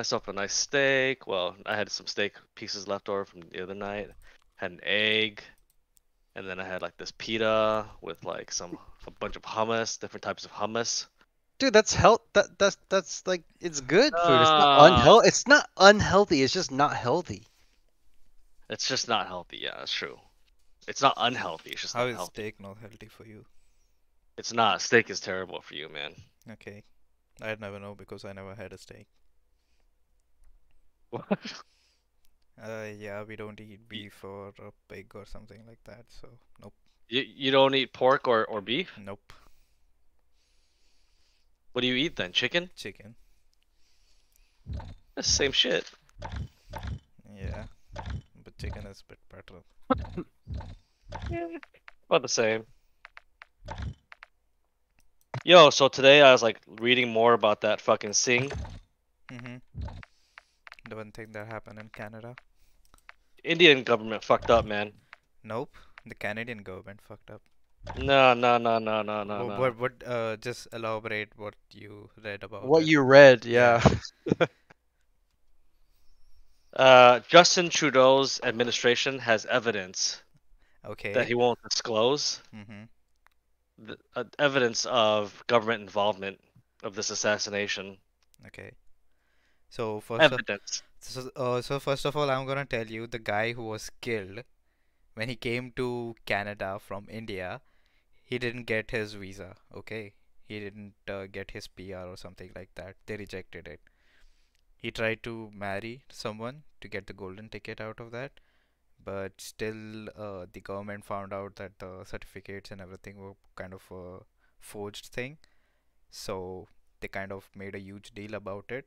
myself a nice steak. Well, I had some steak pieces left over from the other night. Had an egg, and then I had like this pita with like some a bunch of hummus, different types of hummus. Dude, that's health. That that's that's like it's good food. It's Uh. not unhealthy. It's not unhealthy. It's just not healthy. It's just not healthy. Yeah, that's true. It's not unhealthy. It's just How not is healthy. steak not healthy for you? It's not. Steak is terrible for you, man. Okay. I'd never know because I never had a steak. Uh, yeah, we don't eat beef or a pig or something like that, so nope, you you don't eat pork or or beef? nope. What do you eat then? Chicken? Chicken. That's the same shit. Yeah, but chicken is a bit better. yeah, About the same. Yo, so today I was like reading more about that fucking Sing. Mm-hmm. The one thing that happened in Canada. Indian government fucked up, man. Nope, the Canadian government fucked up. No, no, no, no, no, no, Wh- no. What? What? Uh, just elaborate what you read about What it. you read, yeah. Uh, Justin Trudeau's administration has evidence Okay. that he won't disclose Mm-hmm. the, uh, evidence of government involvement of this assassination. Okay. So first of, Evidence. so, uh, so first of all, I'm gonna tell you the guy who was killed when he came to Canada from India, he didn't get his visa. Okay, he didn't uh, get his PR or something like that. They rejected it. He tried to marry someone to get the golden ticket out of that, but still, uh, the government found out that the certificates and everything were kind of a forged thing. So they kind of made a huge deal about it.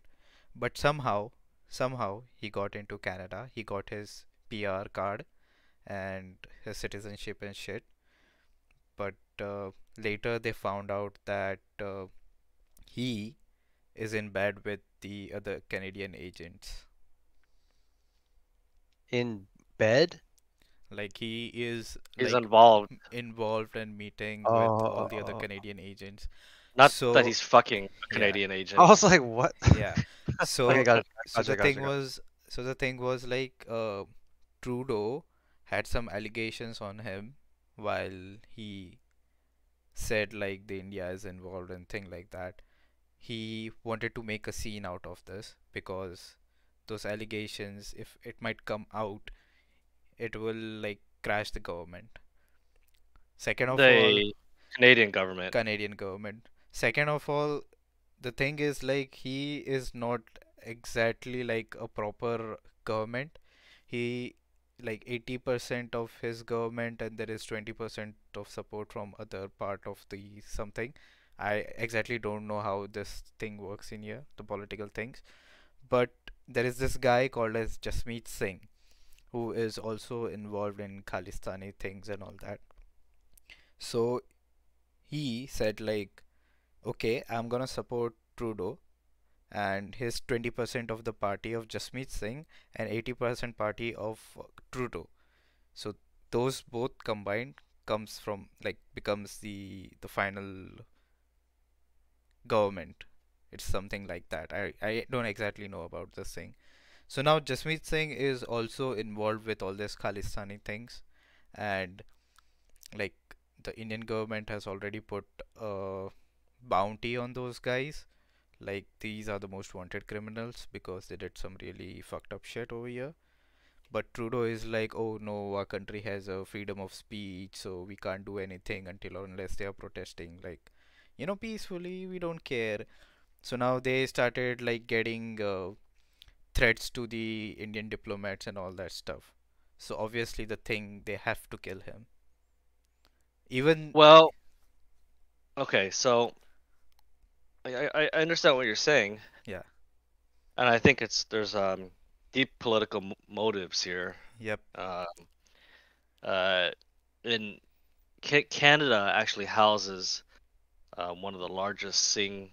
But somehow, somehow he got into Canada. He got his PR card and his citizenship and shit. But uh, later they found out that uh, he is in bed with the other Canadian agents. In bed? Like he is He's like involved. involved in meeting with all the other Oh. Canadian agents. Not So- that he's fucking a yeah. Canadian agent. I was like, what? Yeah. So Okay, got it. so Gotcha, the gotcha, thing gotcha. was so the thing was like uh Trudeau had some allegations on him while he said like the India is involved and thing like that. He wanted to make a scene out of this because those allegations, if it might come out, it will like crash the government. Second of all, the Canadian government. Canadian government. Second of all, the thing is like he is not exactly like a proper government. He like 80% of his government and there is 20% of support from other part of the something. I exactly don't know how this thing works in here, the political things. But there is this guy called as Jagmeet Singh who is also involved in Khalistani things and all that. So he said like okay i'm gonna support trudeau and his 20% of the party of jagmeet singh and 80% party of uh, trudeau. So those both combined comes from like becomes the the final government. It's something like that. I i don't exactly know about this thing. So now jagmeet singh is also involved with all this khalistani things and like the indian government has already put a bounty on those guys. Like these are the most wanted criminals because they did some really fucked up shit over here. But trudeau is like oh no our country has a freedom of speech so we can't do anything until or unless they are protesting. Like you know peacefully we don't care. So now they started like getting uh, threats to the indian diplomats and all that stuff. So obviously the thing they have to kill him. Even Well, okay, so I, I understand what you're saying. Yeah. And I think it's there's um deep political motives here. yep Um, uh, in Ca- Canada actually houses uh, one of the largest Sing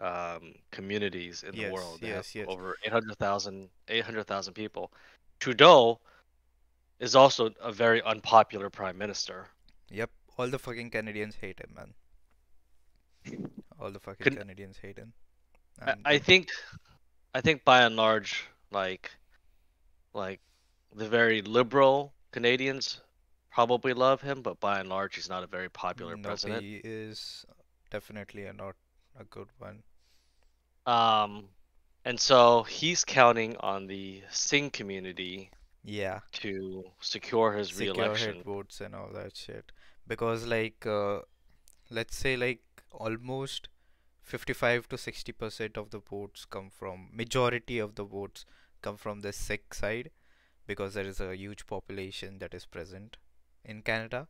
um, communities in the world. They yes, yes. over 800,000 800,000 people. Trudeau is also a very unpopular prime minister. Yep, all the fucking Canadians hate him, man. All the fucking Can- Canadians hate him. I, And I think I think by and large, like, like the very liberal Canadians probably love him, but by and large, he's not a very popular Nope, president. he is definitely a not a good one. Um, and so he's counting on the Singh community Yeah, to secure his secure re-election. hit votes and all that shit. Because like, uh, let's say like almost 55 to 60 percent of the votes come from majority of the votes come from the Sikh side because there is a huge population that is present in Canada.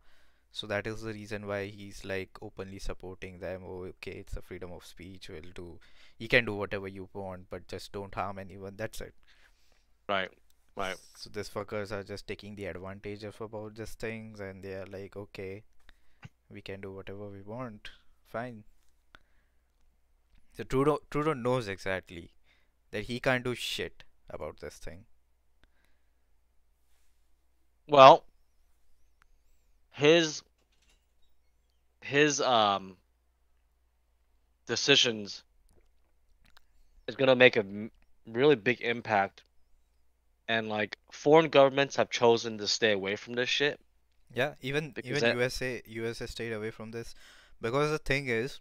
So that is the reason why he's like openly supporting them. Oh, okay, it's a freedom of speech. We'll do, you can do whatever you want, but just don't harm anyone. That's it. Right, right. So these fuckers are just taking the advantage of about these things, and they are like, okay, we can do whatever we want. Fine. So Trudeau Trudeau knows exactly that he can't do shit about this thing. Well, his his um decisions is gonna make a really big impact, and like foreign governments have chosen to stay away from this shit. Yeah, even even that- USA USA stayed away from this because the thing is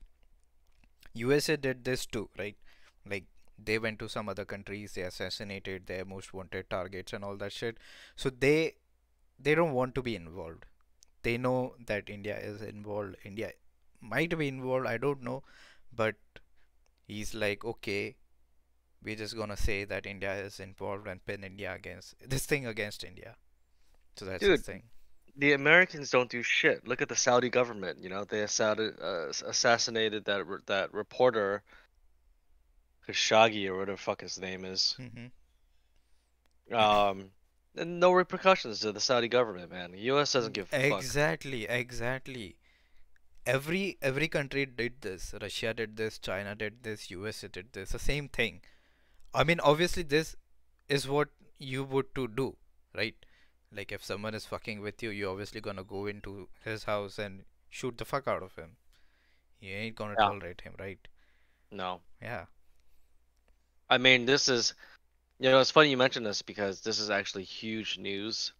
USA did this too, right? Like they went to some other countries, they assassinated their most wanted targets and all that shit. So they they don't want to be involved. They know that India is involved. India might be involved, I don't know, but he's like, okay, we're just gonna say that India is involved and pin India against this thing against India. So that's Dude, thing. The Americans don't do shit. Look at the Saudi government. You know, they assassinated uh, assassinated that re- that reporter, Khashoggi or whatever the fuck his name is. hmm Um, and no repercussions to the Saudi government, man. The U.S. doesn't give a fuck. Exactly, exactly. Every every country did this. Russia did this, China did this, U.S. did this. The same thing. I mean, obviously this is what you would to do, right? Like if someone is fucking with you, you're obviously gonna go into his house and shoot the fuck out of him. You ain't gonna Yeah. tolerate him, right? No. Yeah. I mean, this is, you know, it's funny you mention this because this is actually huge news.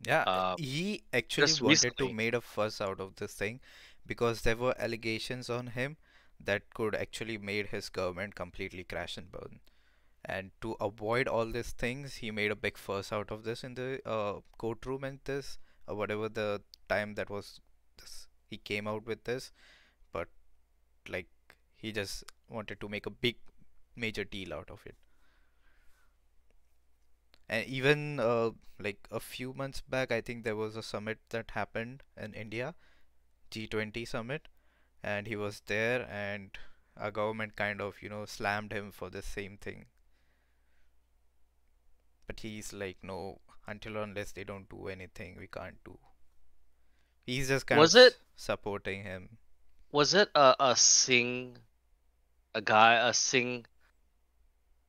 Yeah, Uh, he actually wanted to recently. made a fuss out of this thing because there were allegations on him that could actually made his government completely crash and burn. And to avoid all these things, he made a big fuss out of this in the uh, courtroom and this, or whatever the time that was this he came out with this. But like he just wanted to make a big major deal out of it. And even uh, like a few months back, I think there was a summit that happened in India, G20 summit, and he was there, and our government kind of, you know, slammed him for the same thing. But he's like, no, until unless they don't do anything, we can't do. He's just kind Was of it- supporting him. Was it a, a Singh, a guy, a Singh,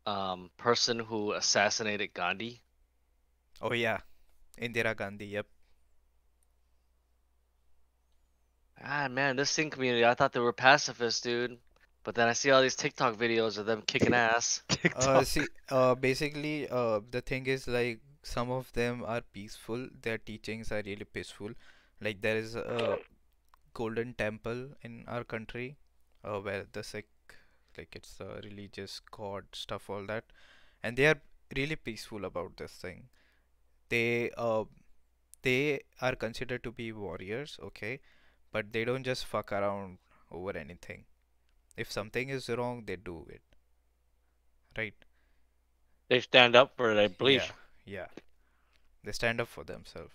um, person who assassinated Gandhi? Oh yeah, Indira Gandhi. Yep. Ah, man, this Singh community, I thought they were pacifists, dude. But then I see all these TikTok videos of them kicking ass. Uh, see, uh, basically, uh, the thing is like some of them are peaceful. Their teachings are really peaceful. Like there is a golden temple in our country, uh, where the Sikh, like it's a religious god stuff, all that, and they are really peaceful about this thing. They, uh, they are considered to be warriors, okay, but they don't just fuck around over anything. If something is wrong, they do it, right? They stand up for their belief. Yeah, yeah. They stand up for themselves.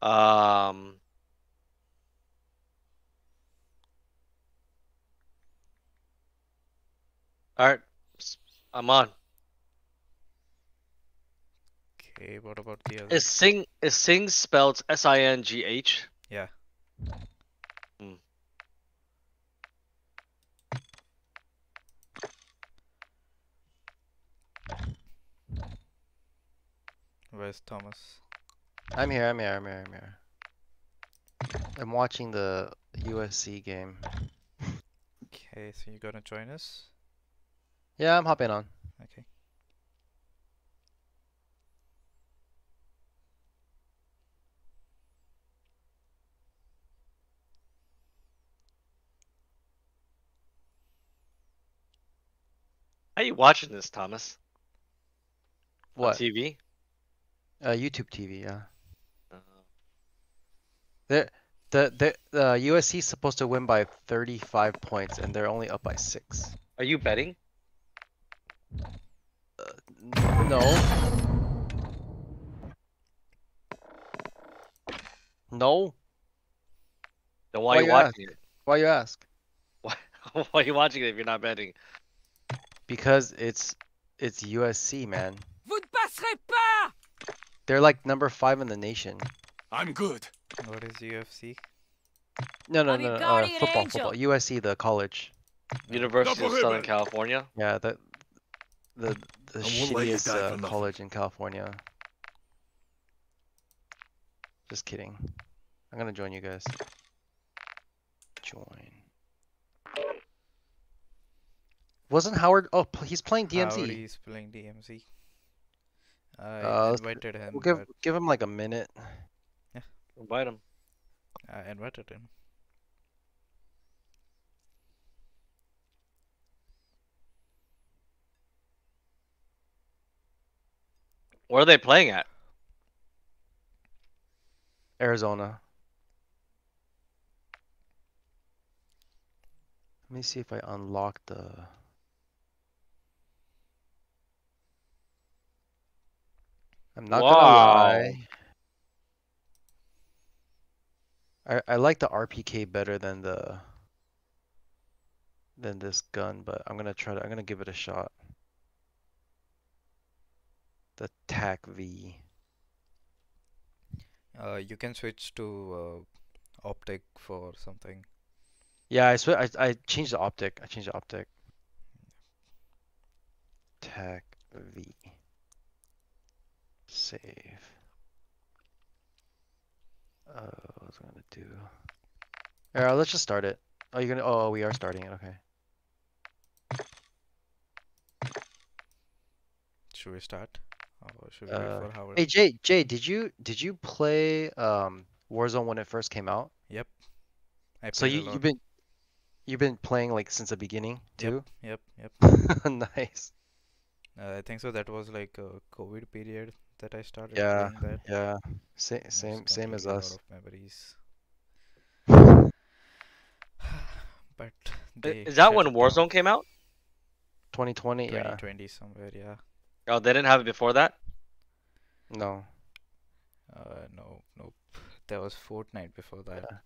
Um, all right, I'm on. Okay, what about the other? Is Sing is Sing spelled S I N G H? Yeah. Hmm. Where's Thomas? I'm here. I'm here. I'm here. I'm here. I'm watching the USC game. Okay, so you're gonna join us? Yeah, I'm hopping on. Okay. How you watching this, Thomas? On What? TV? Uh, YouTube TV. Yeah. Uh, The the the USC is supposed to win by 35 points, and they're only up by six. are you betting? N- No. No. Then why, Why are you you watching it? Why you ask? Why, why are you watching it if you're not betting? Because it's it's USC, man. Vous ne passerez pas They're like number five in the nation. I'm good. What is UFC? No, no, Are no, no. Uh, football, angel? football. USC, the college. University of Southern. California. Yeah, the the the I won't let you shittiest uh, college in California. Just kidding. I'm gonna join you guys. Join. Wasn't Howard? Oh, he's playing DMZ. He's playing DMZ. I Uh, invited him, We'll give but give him like a minute. Yeah. Invite him. I invited him. Where are they playing at? Arizona. Let me see if I unlock the. I'm not gonna lie. I I like the RPK better than the than this gun, but I'm gonna try to I'm gonna give it a shot. The TAQ-V. Uh, you can switch to uh, optic for something. Yeah, I swear I I changed the optic. I changed the optic. Tech V. Save. Uh, what was I gonna do? Alright, let's just start it. Oh, you're gonna. Oh, we are starting it. Okay. Should we start? Or should we Uh, wait for Hey Jay, Jay, did you did you play um Warzone when it first came out? I So you, you've been you've been playing like since the beginning too? Yep, yep. Nice. Uh, I think so. That was like a COVID period that I started Yeah, that. Yeah. Sa- It was same same as us. memories. But they Is that when it down. Warzone came out? 2020, yeah. somewhere, yeah. Oh, they didn't have it before that. No. Uh, no, nope. There was Fortnite before that. Yeah.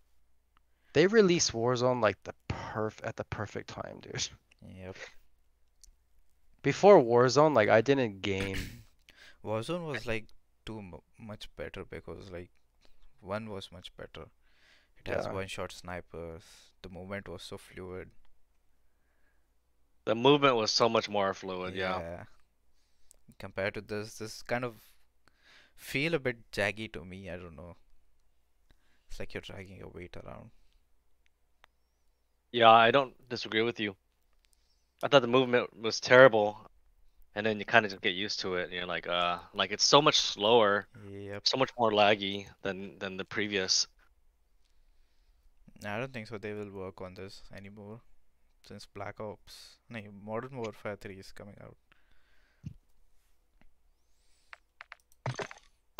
They released Warzone like the perf at the perfect time, dude. Yep. Before Warzone, like I didn't game. Warzone was like too mu much better because like one was much better. It has one-shot snipers. The movement was so fluid. The movement was so much more fluid. Yeah. Compared to this, this kind of feel a bit jaggy to me. I don't know. It's like you're dragging your weight around. Yeah, I don't disagree with you. I thought the movement was terrible, and then you kind of just get used to it. And you're like, uh, like it's so much slower, Yep. so much more laggy than than the previous. I don't think so. They will work on this anymore since Black Ops, no, Modern Warfare 3 is coming out.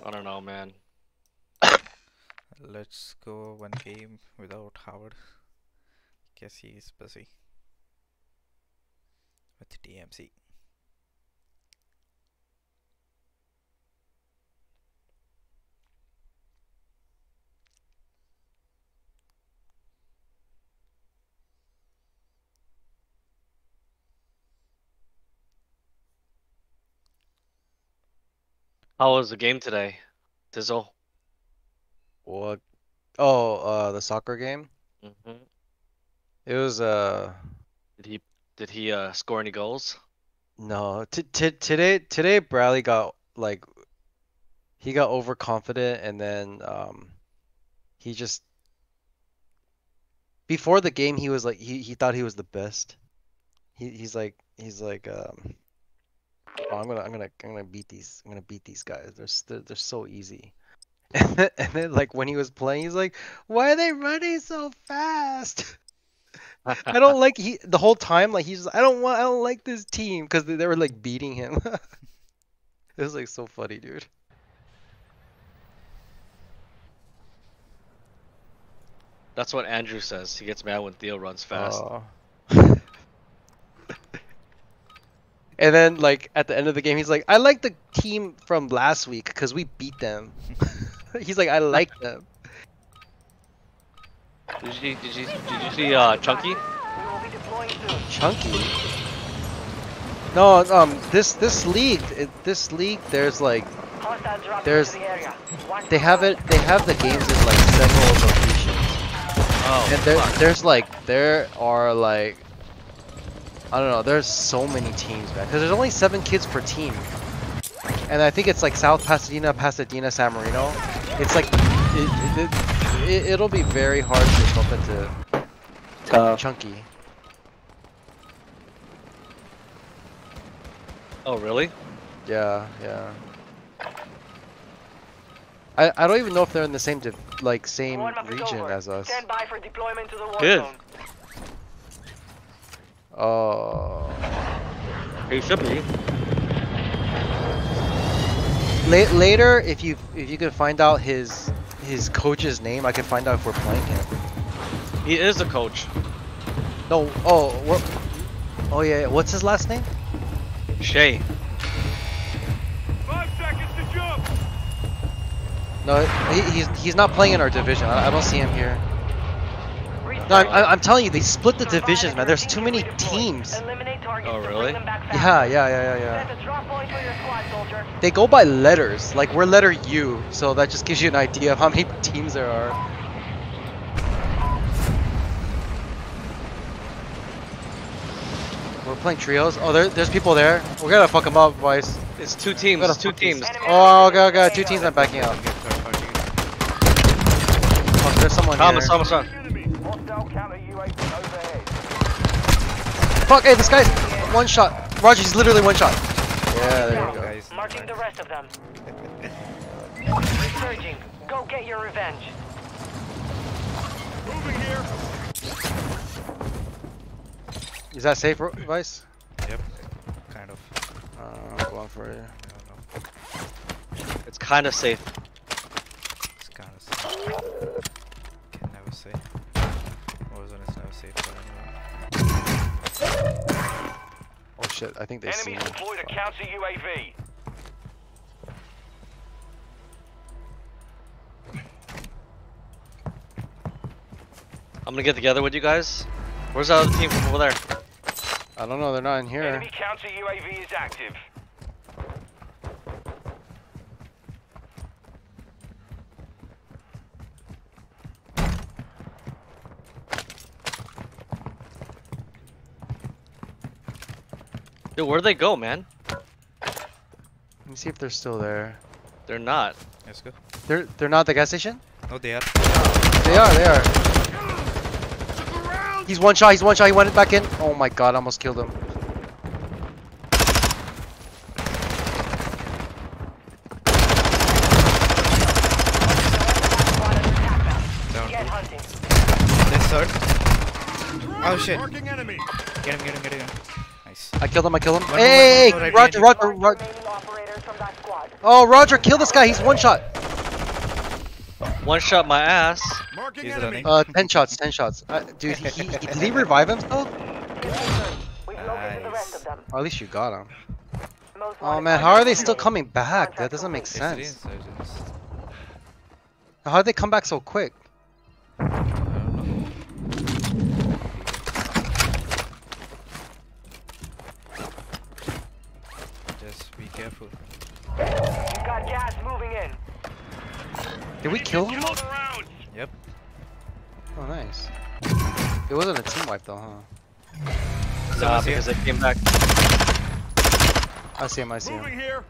I don't know, man. Let's go one game without Howard. Guess he's busy with DMZ. How was the game today, Dizzle? What? Oh, uh, the soccer game. hmm It was uh Did he did he uh score any goals? no. T t today today Bradley got like he got overconfident and then um he just before the game he was like he, he thought he was the best. He he's like he's like um oh, I'm gonna I'm gonna I'm gonna beat these I'm gonna beat these guys. They're s- they're, they're so easy. And then, and then like when he was playing he's like why are they running so fast? I don't like he the whole time like he's I don't want I don't like this team because they, they were like beating him. it was like so funny, dude. That's what Andrew says. He gets mad when Theo runs fast. Oh. And then like at the end of the game he's like I like the team from last week because we beat them. he's like I like them. Did you see? Did you, did you see uh, Chunky? Chunky. No, um, this this league, it, this league, there's like, there's, they have it, they have the games in like several locations, Oh, and there, there's like, there are like, I don't know, there's so many teams, man, because there's only seven kids per team, and I think it's like South Pasadena, Pasadena, San Marino. It's like, it, it, it, it'll be very hard to bump into Tough. Chunky. Oh, really? Yeah, yeah. I I don't even know if they're in the same like same region as us. Stand by for deployment to the war Good. zone. Oh. He should be. La later, if you if you can find out his his coach's name, I can find out if we're playing him. He is a coach. No. Oh. What? Oh yeah. yeah, What's his last name? Shay. Five seconds to jump! No, he, he's he's not playing in our division. I, I don't see him here. No, I'm, I'm I'm telling you, they split the divisions, man. There's too many teams. Oh, really? bring them back Yeah, yeah, yeah, yeah, yeah. Set the drop point for your squad, soldier. They go by letters. Like we're letter U, so that just gives you an idea of how many teams there are. We're playing trios. Oh, there, there's people there. We're gonna fuck them up, Vice. It's two teams. Gotta It's two teams. Oh, okay, okay. Two teams. I'm backing out. Get. Fuck, there's someone Thomas, here. Thomas, Thomas. Fuck, hey, this guy's one shot. Roger, he's literally one shot. Yeah, there you go. Guys, Marking the rest of them. Resurging. Go get your revenge. Moving here! Is that safe, Ro- Vice? Yep. Kind of. Uh, I'll go on for it. I don't know. It's kind of safe. It's kind of safe. Shit, I think they see me. Enemies deployed a counter UAV. I'm gonna get together with you guys. Where's the other team from over there? I don't know, they're not in here. Enemy counter UAV is active. Dude, where'd they go, man? Let me see if they're still there. They're not. Let's go. They're they're not at the gas station? No, they are. They are, they are. He's one shot, he's one shot, he went back in. Oh my god, I almost killed him. Down. Get hunting. This third. Oh shit. I killed him, I killed him. One more, hey, one more, right Roger, Roger, Roger. remaining operators from that squad. Oh, Roger, kill this guy, he's one shot. One shot my ass. He's enemy! running. Uh, 10 shots, 10 shots. Uh, dude, he, he, did he revive himself? We've located the rest Nice. Or at least you got him. Oh man, how are they still coming back? That doesn't make complete. It's the sense. How did they come back so quick? Got gas moving in. Did we kill him? Yep. Oh, nice. It wasn't a team wipe though, huh? Nah, no, because here. I came back. I see him, I see Moving him. Here.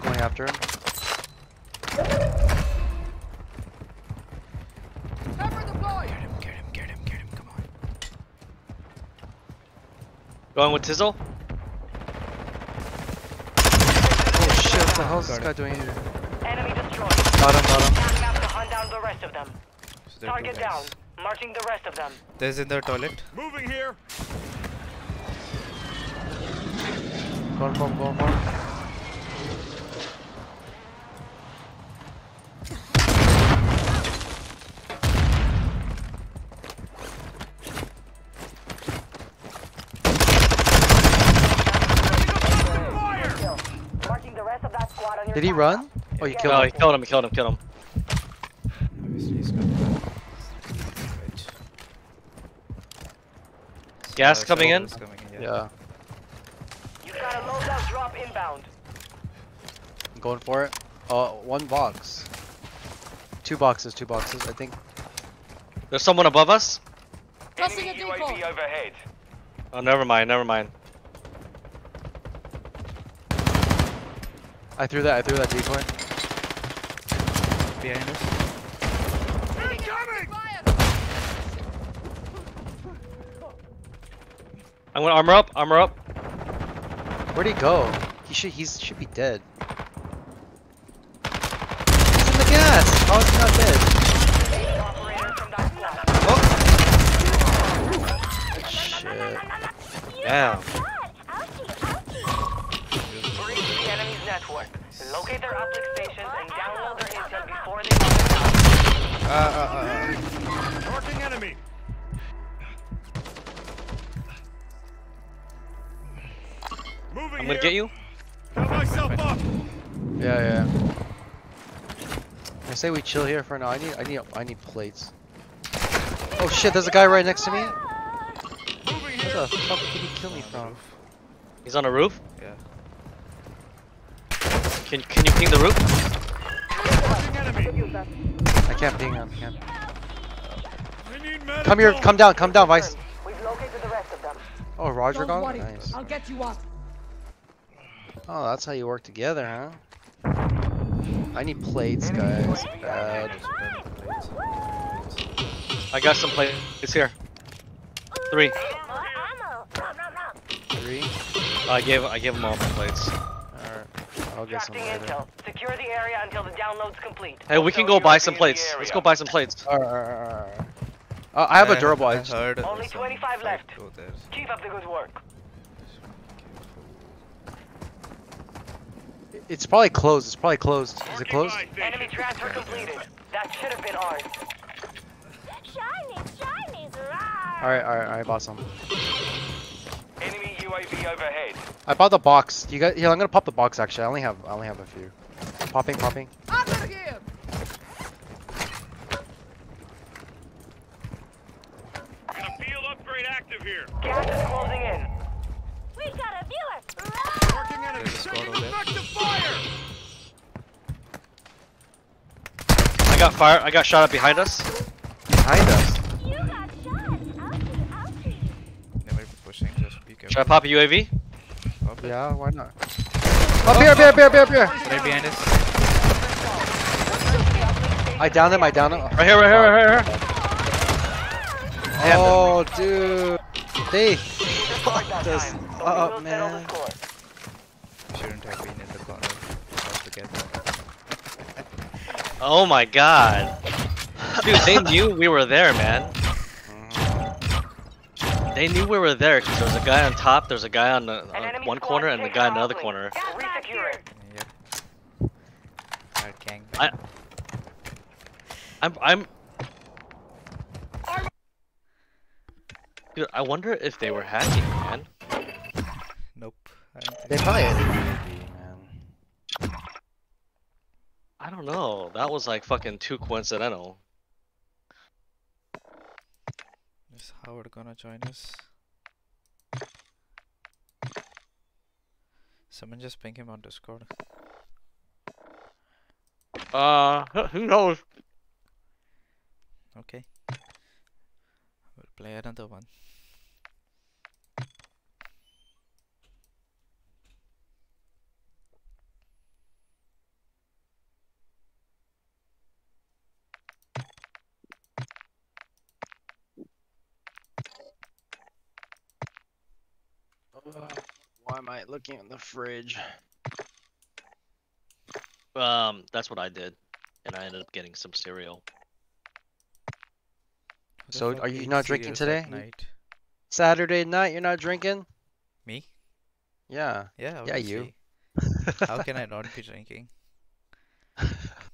Going after him. Get him, get him, get him, get him, come on. Going with Tizzle? The hell is this guy doing here? Enemy destroyed. Bottom, bottom. Task map to hunt down the rest of them. So there are two Target down. Marching the rest of them. There's in the toilet. Moving here. Going for him, going Did he run? Oh, you killed No, him. he killed him. He killed him. Killed him. Obviously, he's got the edge. Gas coming in? coming in, Yeah, You've got a loadout drop inbound. I'm going for it. Uh, one box. Two boxes, two boxes, I think. There's someone above us. Tossing a decoy. overhead. Oh, never mind. Never mind. I threw that, I threw that decoy. Behind us. I'm gonna armor up. Armor up. Where'd he go? He should, he's should be dead. He's in the gas! Oh, How is he not dead? Operator from that squad. Shit. Damn. Locate their uplink stations and download their intel before they ah, ah, ah. Marking enemy. Moving I'm gonna get you. Got myself up. Yeah, yeah. I say we chill here for now. I need, I need, I need plates. Oh shit! There's a guy right next to me. Moving Where the fuck did he kill me from? He's on a roof. Yeah. Can Can you ping the roof? I can't ping him. Can't. I need medical. Come here, come down, come down, Vice. We've located the rest of them. Oh, Roger Don't gone. worry. Nice. I'll get you up. Oh, that's how you work together, huh? I need plates, guys. Bad. I got some plates It's here. Three. Three. I gave I gave him all my plates. Alright. I'll get some Extracting later. intel. Secure the area until the download's complete. Hey, we can go buy some plates. Let's go buy some plates. Uh, I have a durable. I I just, heard Only 25 left. Keep up the good work. it's probably closed. It's probably closed. Is it closed? Enemy transfer completed. That should have been ours. Shiny, shiny, rar. Alright, alright, I bought some. Enemy UAV overhead. I bought the box. You got? Yeah, I'm gonna pop the box. Actually, I only have, I only have a few. Popping, popping. Under here. Got a field upgrade active here. Gas is closing in. We got a viewer. Rar. Marking enemy. A squad Taking effective fire. I got fire. I got shot at behind us. Should I pop a UAV? Pop. Yeah, why not? Up here, up here, up here, up here, up here. Right behind us. I downed him. I downed him. Right here, right here, right here, right here. Oh, dude. They Fucked fucked us up, man. Shouldn't have been in the corner altogether. Oh my god. Dude, they knew we were there, man. They knew we were there because there was a guy on top, there's a guy on, the, on one corner, and the guy on the other corner. Resecure it. Yeah. Alright, gang. I- I'm, I'm. Dude, I wonder if they were hacking, man. Nope. I don't think They so. probably had man. I don't know. That was like fucking too coincidental. Is Howard gonna join us? Someone just ping him on Discord. Uh, who knows? Okay. We'll play another one. Why am I looking in the fridge? Um, that's what I did, and I ended up getting some cereal. The So, are you not drinking today? Night? Saturday night, you're not drinking? Me? Yeah. Yeah, Yeah, you. How can I not be drinking?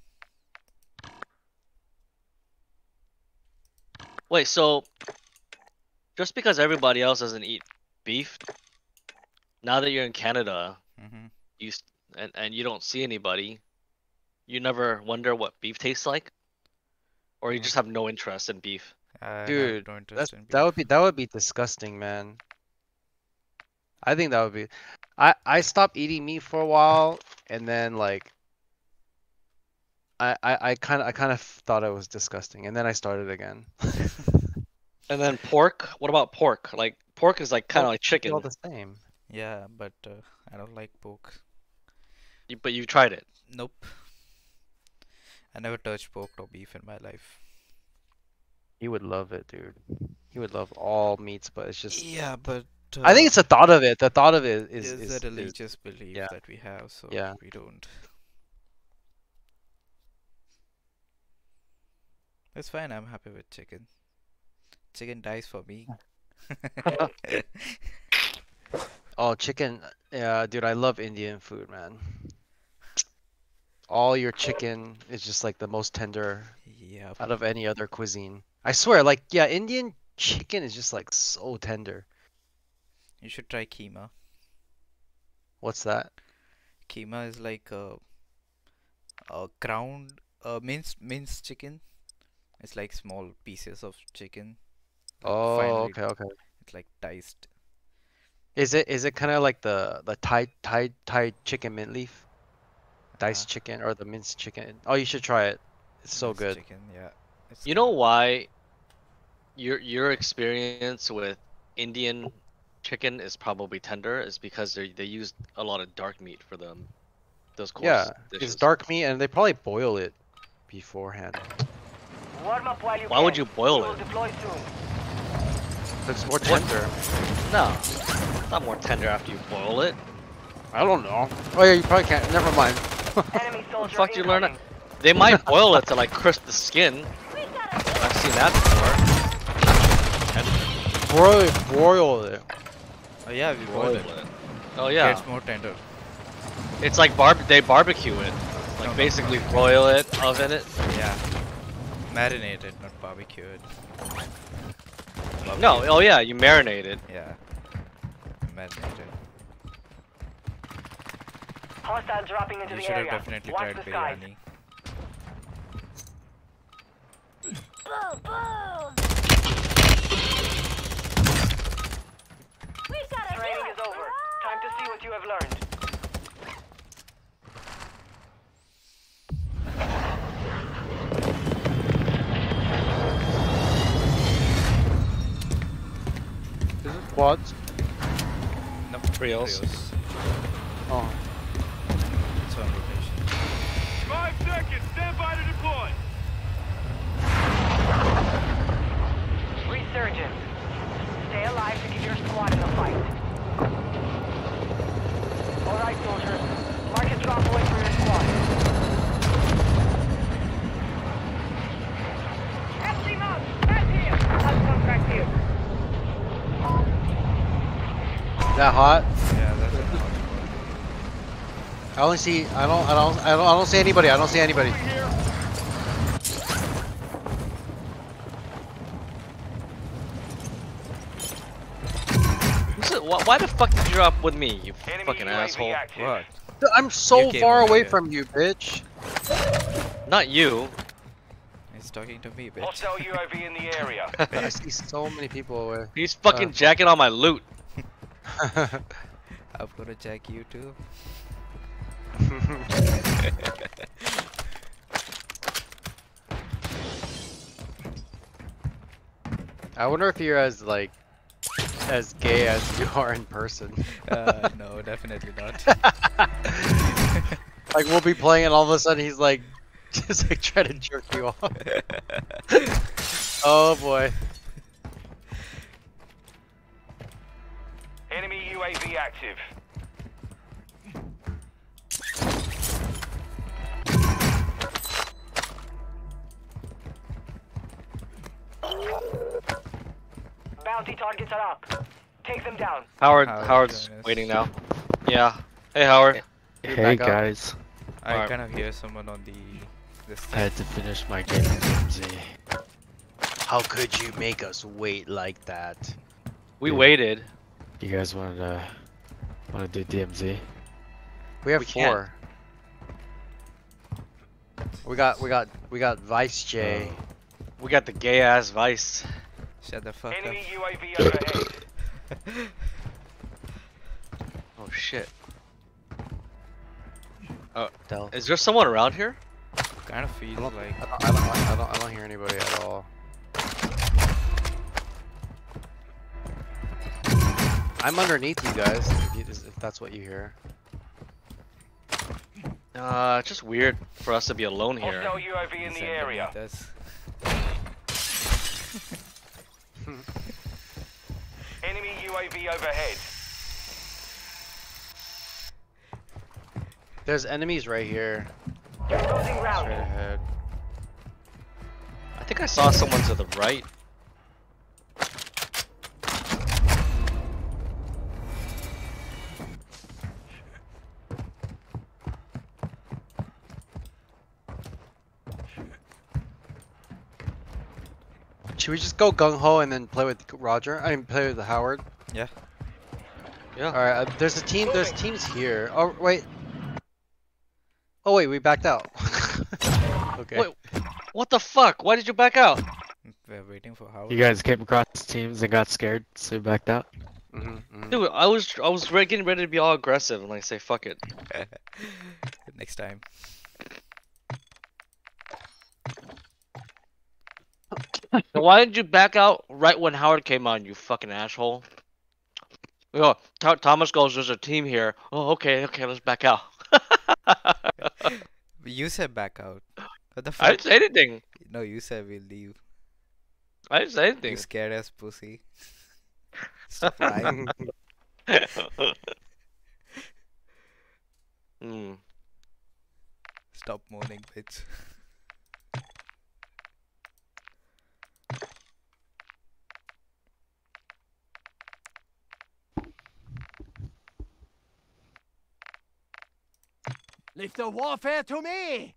Wait, so just because everybody else doesn't eat beef, now that you're in Canada, hmm you and and you don't see anybody, you never wonder what beef tastes like, or you Mm. just have no interest in beef. I Dude, no interest That's in that would be that would be disgusting, man. I think that would be. I I stopped eating meat for a while, and then like. I I I kind of I kind of thought it was disgusting, and then I started again. And then pork. What about pork? Like pork is like kind of like chicken, all the same. Yeah, but uh, I don't like pork. you- but you tried it. Nope. I never touched pork or beef in my life. He would love it, dude. He would love all meats, but it's just. Yeah, but I think uh, it's the thought of it. The thought of it is is, is, a is- religious belief yeah. that we have, so Yeah. we don't. It's fine. I'm happy with chicken. Chicken dies for me. Oh, chicken. Yeah, dude, I love Indian food, man. All your chicken is just like the most tender yeah. out of any other cuisine. I swear, like, yeah, Indian chicken is just like so tender. You should try keema. What's that? Keema is like a, a ground, uh, minced minced chicken. It's like small pieces of chicken. like Oh, okay, okay. It's like diced. Is it is it kind of like the the Thai Thai Thai chicken mint leaf, diced Uh, chicken or the minced chicken? Oh, you should try it. It's so good. Chicken, yeah. It's You know why your your experience with Indian chicken is probably tender is because they they use a lot of dark meat for them. Those course Yeah, dishes. it's dark meat and they probably boil it beforehand. Warm up while you Why would you boil We it? deploy soon. It's more tender. No, it's not more tender after you boil it. I don't know. Oh yeah, you probably can't. Never mind. Enemy soldier fuck you learn it? They might boil it to like crisp the skin. We got a I've seen that before. Broil it, broil it. Oh yeah, we boil Boil it. it. Oh yeah, It's more tender. it's like barb. They barbecue it, No, like no, basically broil it, oven it. Yeah. Marinated, not barbecued. No, oh yeah, you marinate it. Yeah. Marinated. Hostile dropping into You the should have definitely Watch tried the skies. biryani. boom, boom. We got a Training is over. Time to see what you have learned. Is it quads? No, Trios. trios. Oh. It's on rotation. Five seconds. Stand by to deploy. Resurgence. Stay alive to keep your squad in the fight. Alright, soldiers. Mark a drop point for your squad. Empty mount! Back here! I'll come back here. Is that hot? Yeah, that's hot I only see. I don't. I don't. I don't. I don't see anybody. I don't see anybody. Moving here. Who's it- wh- Why the fuck did you drop with me, you Enemy fucking UAV asshole? What? I'm so far away here. from you, bitch. Not you. He's talking to me, bitch. Hostile UAV in the area. I see so many people away. He's fucking Uh. jacking on my loot. I'm gonna jack you too. I wonder if you're as like as gay as you are in person. Uh, no, definitely not. like we'll be playing and all of a sudden he's like just like trying to jerk you off. oh boy. Enemy UAV active. Bounty targets are up. Take them down. Howard, Howard Howard's waiting now. Yeah. Hey, Howard. Hey back up. guys, I Alright. kind of hear someone on the this I had to finish my game in DMZ. How could you make us wait like that? We Yeah. waited. You guys wanted to uh, want to do DMZ? We have We can't. four. We got we got we got Vice J. Oh. We got the gay ass vice. Shut the fuck Enemy up. UAV overhead. Oh shit. Uh, Del. Is there someone around here? kind of I feels don't, like I, don't, I, don't, I, don't, I don't hear anybody at all. I'm underneath you guys, if, you, if that's what you hear. Uh, it's just weird for us to be alone here. Hostile UAV in the area. underneath. Enemy UAV overhead. There's enemies right here, You're losing straight ahead. I think I saw someone to the right. Should we just go gung ho and then play with Roger? I mean, play with Howard. Yeah. Yeah. All right. Uh, there's a team. There's teams here. Oh wait. Oh wait, we backed out. okay. Wait, what the fuck? Why did you back out? We're waiting for Howard. You guys came across teams and got scared, so you backed out. Mhm, mhm. Dude, I was I was getting ready to be all aggressive and like say fuck it. Next time. Why did you back out right when Howard came on? You fucking asshole. Oh, Th- Thomas goes. There's a team here. Oh, okay, okay, let's back out. You said back out. What the fuck? I didn't say anything. No, you said we'll leave. I didn't say You scared ass pussy. Stop lying. Hmm. Stop moaning, bitch. Leave the warfare to me!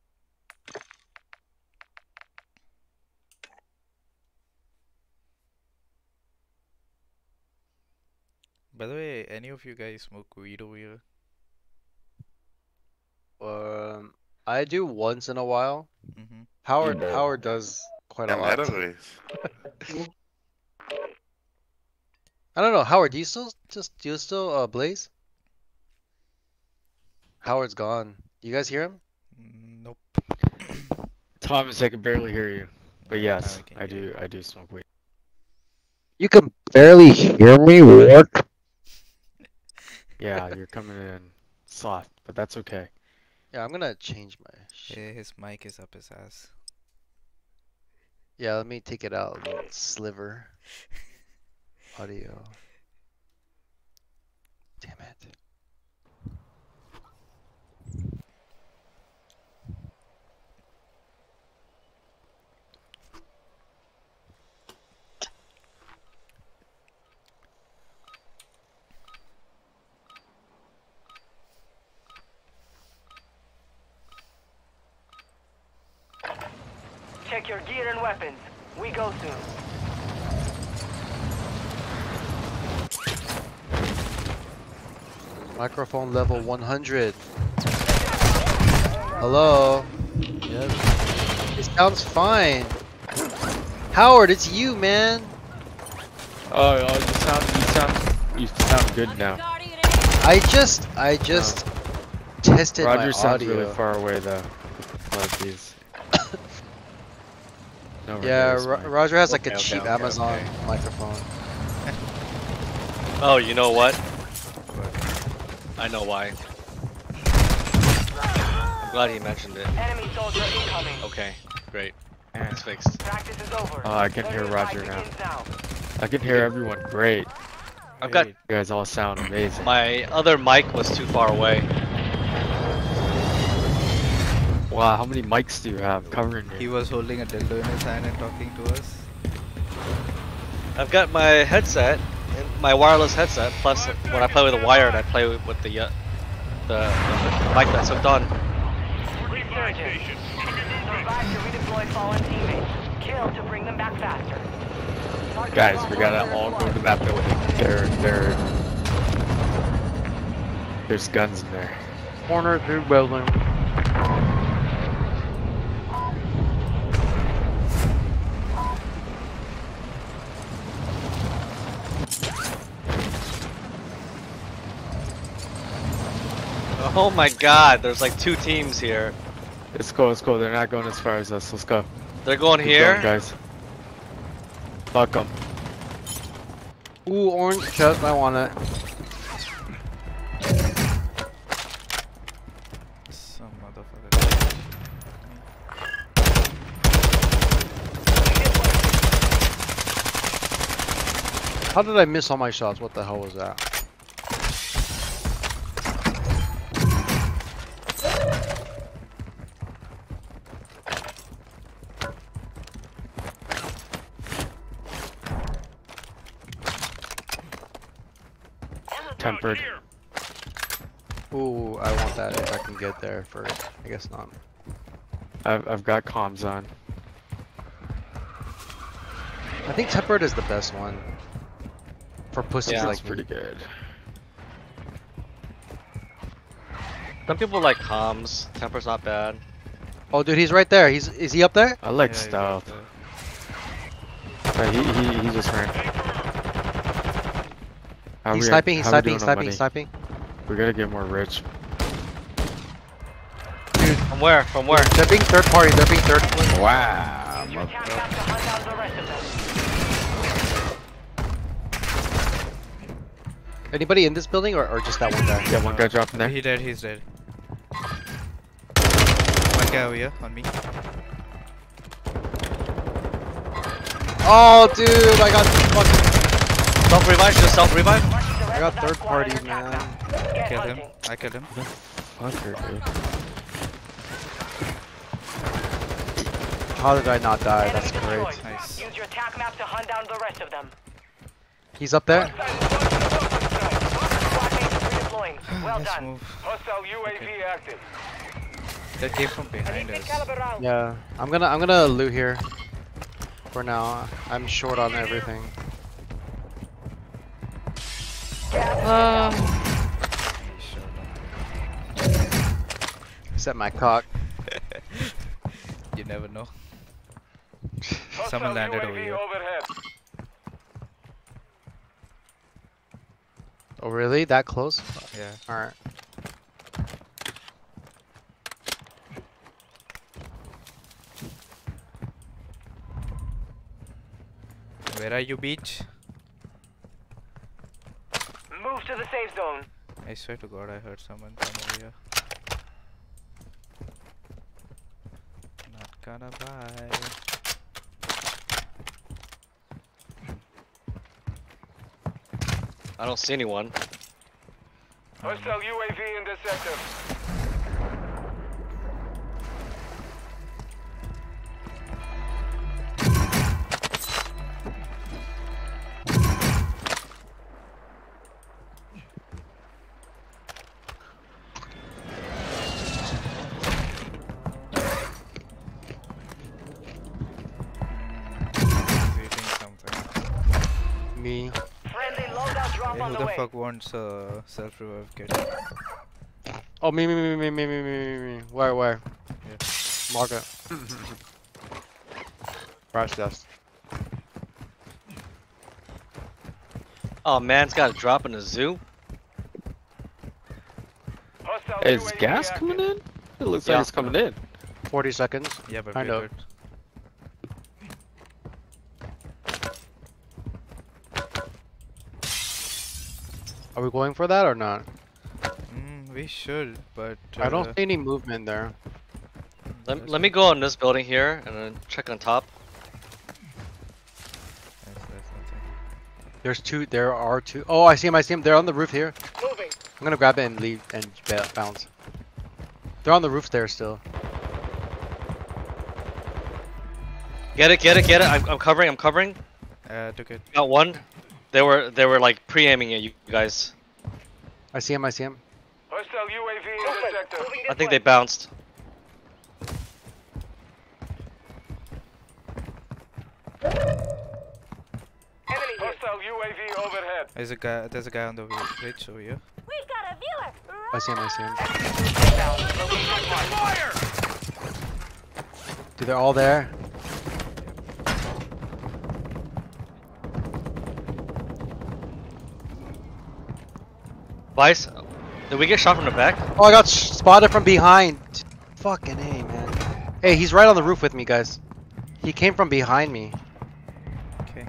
By the way, any of you guys smoke weed over here? Um, I do once in a while. Mm-hmm. Howard Yeah. Howard does quite a lot. I I don't know, Howard. Do you still just do you still uh, Blaze? Howard's gone. You guys hear him? Nope. Thomas, I can barely hear you, but yes, can I hear do. I do smoke weed. You can barely hear me. What? Yeah, you're coming in soft, but that's okay. Yeah, I'm gonna change my. Sh- Yeah, his mic is up his ass. yeah, let me take it out. Sliver. Audio. Damn it. Check your gear and weapons. We go soon. Microphone level 100. Hello. Yep. It sounds fine. Howard, it's you, man. Oh, oh, you sound, you sound, you sound good now. I just, I just oh. tested Roger my sounds really far away though. Like these. Nowhere near Yeah, this Ro- Roger has like a Okay, okay, cheap okay, Amazon okay. microphone. Oh, you know what? I know why. I'm glad he mentioned it. Enemy soldier incoming. Okay, great. Yeah. It's fixed. Practice is over. Oh, I can hear Roger now. now. I can hear everyone great. I've got You guys all sound amazing. my other mic was too far away. Wow, how many mics do you have covering He was holding a dildo in his hand and talking to us. I've got my headset, my wireless headset. Plus, when I play with a wired, I play with with the uh, the, the mic that's hooked on. Resurgence. Survive to redeploy fallen teammates. Kill to bring them back faster. Guys, we Bravo gotta all go floor. to that building. There, there. There's guns in there. Corner through building. Oh my God! There's like two teams here. It's cool, it's let's. They're not going as far as us. Let's go. They're going Keep here. going, guys. Fuck them. Ooh, orange chest. I want it. Some motherfucker. How did I miss all my shots? What the hell was that? Tempered. Ooh, I want that if I can get there first. I guess not. I've, I've got comms on. I think tempered is the best one. For pussies Yeah. like That's pretty good. Some people like comms. Temper's not bad. Oh, dude, he's right there. He's is he up there? I like Yeah, he's stealth. up. He, he, he just ran. How he's we- sniping. He's sniping. He's sniping. He's sniping. We gotta get more rich. Dude, from where? From where? They're being third party. They're being third. Wow. Use your attack map to hunt down the rest of them. Anybody in this building or, or just that one guy? Yeah, one guy dropped in there. He dead, he's dead. One guy over here on me. Oh, dude, I got fucking. Self revive. Just self revive. Marking the rest I got third squad party, on your attack man. I Get Kill him. I killed him. Fucker, dude. How did I not die? That's great. Nice. Use your attack map to hunt down the rest of them. He's up there. Squad mates redeploying. Well Let's done. move. Hostile UAV active. That came from behind us. Yeah, I'm gonna I'm gonna loot here. For now, I'm short on everything. Um. Except my cock. You never know. Someone landed UAV over here. overhead. Oh really? That close? Yeah. All right. Where are you, beach? Move to the safe zone. I swear to God, I heard someone come over here. Not gonna buy. I don't see anyone. Hostile UAV in this sector. Fuck wants uh, a self revive kit? Oh me me me me me me me me me. Where where? Yeah. Mark it. Crash test. Oh man, it's got a drop in the zoo. Hostile Is gas coming in? It looks Yeah. like it's coming in. 40 seconds. Yeah, but I know. good. Are we going for that or not? Mm, we should, but I uh, don't see any movement there. Let, let me go on this building here and then check on top. That's, that's nothing. There's two. There are two. Oh, I see him. I see him. They're on the roof here. Moving. I'm gonna grab it and leave and bounce. They're on the roof there still. Get it, get it, get it. I'm, I'm covering. I'm covering. Uh, took it. Got one. They were they were like pre-aiming at you guys. I see him. I see him. Hostile UAV in the sector. I think they bounced. Enemy. Hostile UAV overhead. There's a guy. There's a guy on the bridge over here. We've got a viewer. I see him. I see him. Inbound. Dude, they're all there. Vice, did we get shot from the back? Oh, I got spotted from behind. Fucking a man. Hey, he's right on the roof with me, guys. He came from behind me. Okay.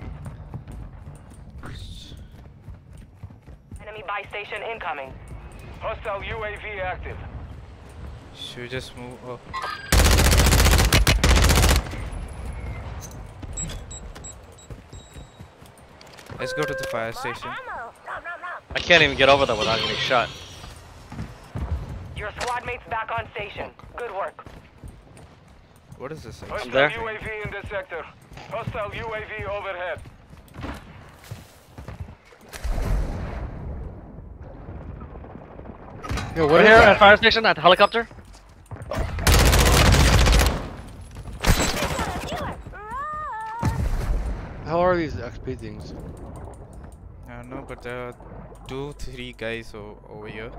Enemy buy station incoming. Hostile UAV active. Should we just move? Oh. Let's go to the fire More station. I can't even get over there without getting shot. Your squad mates back on station. Good work. What is this? Hostile there. UAV in the sector. Hostile UAV overhead. Yo, We're what here is at fire station at the helicopter. We've got a viewer. Run. How are these XP things? I don't know, but there are two, three guys over here.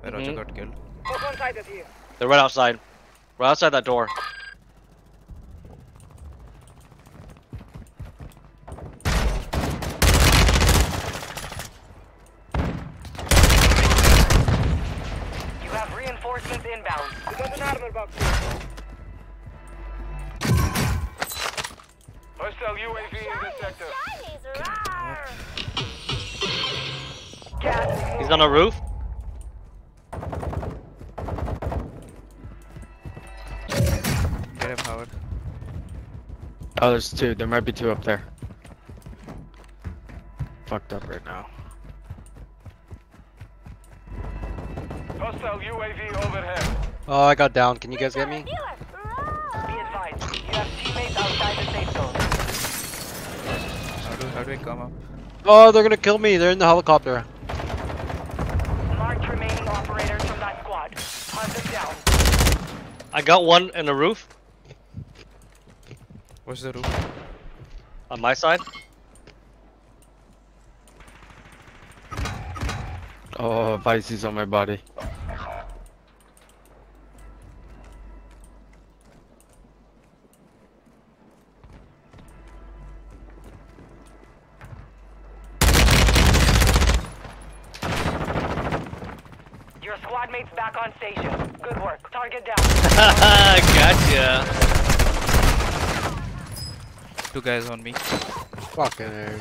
Where Roger Mhm. got killed. Close on side of you. They're right outside. Right outside that door. You have reinforcements inbound. We got an armor box here. Hostile UAV in the sector. On a roof. Get him, Howard. Oh, there's two. There might be two up there. Fucked up right now. Hostile UAV overhead. Oh, I got down. Can you guys get me? Be advised. You have teammates outside the safe zone. How do how do I come up? Oh, they're gonna kill me. They're in the helicopter. Marked remaining operators from that squad. Hunt them down. I got one in the roof Where's the roof? on my side. Oh, Vice is on my body. Two guys on me. Fucking a.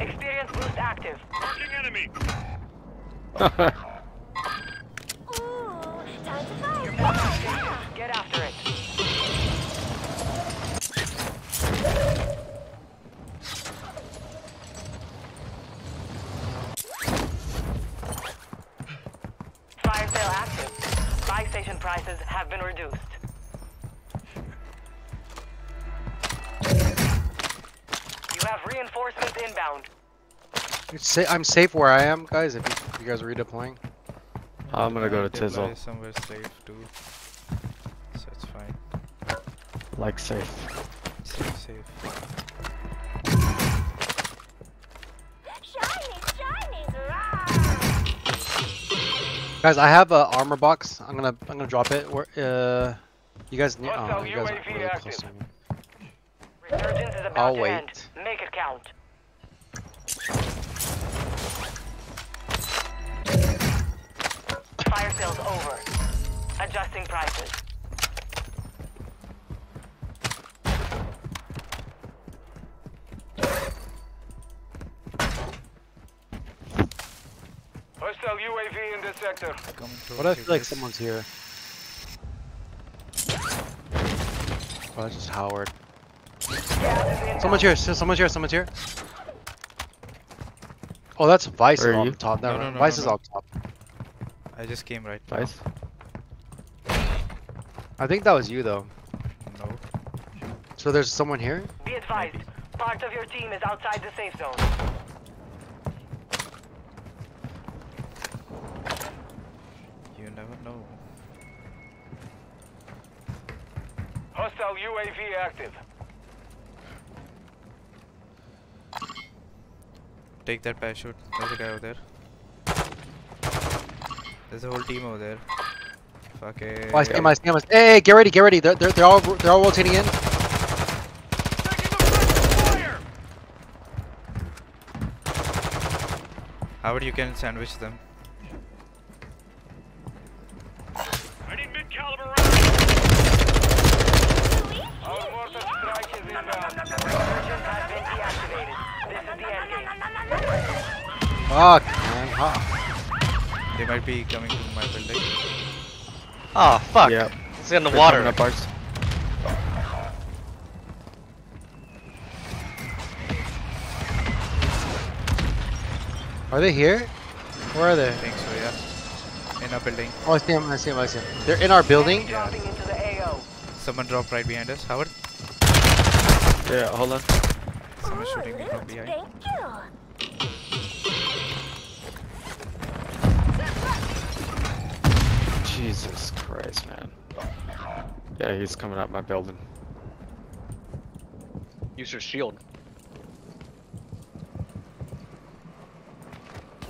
Experience boost active. Ooh. Time It's sa- I'm safe where I am, guys. If you, if you guys are redeploying. I'm gonna go to they Tizzle. Somewhere safe too. So it's fine. Like safe. Safe, safe. Shiny, Chinese. Rawr. Guys, I have a armor box. I'm gonna I'm gonna drop it. Where uh, you guys need. Oh, Hostile you guys are really close active. to me. Resurgence is about I'll wait. adjusting prices. Hostile UAV in this sector. What if like someone's here? Oh, that's just Howard. Someone's here, someone's here, someone's here. Oh, that's Vice on top. No, no, no, Vice is on top. I just came right. Vice? Now. Nice. I think that was you though. No. So there's someone here. Be advised, part of your team is outside the safe zone. You never know. Hostile UAV active. Take that parachute. There's a guy over there. There's a whole team over there. Fuck it. Oh, I see him. I see him. I see- Hey, hey, get ready. Get ready. They're, they're, they're all they're all rotating in. Howard, you can sandwich them. I need mid-caliber Our mortar strike is inbound. Surgeon has been deactivated. This is the end game. Fuck, man. Huh. They might be coming to my building. Oh fuck! Yeah. It's in the They're water. coming Up ours. Are they here? Where are they? I think so, yeah. In our building. Oh, I see him. I see him. I see him. They're in our building. Yeah. Dropping into the AO. Someone dropped right behind us. Howard, Yeah, hold on. someone's shooting me from behind. Jesus Christ, man. Yeah, he's coming up my building. Use your shield.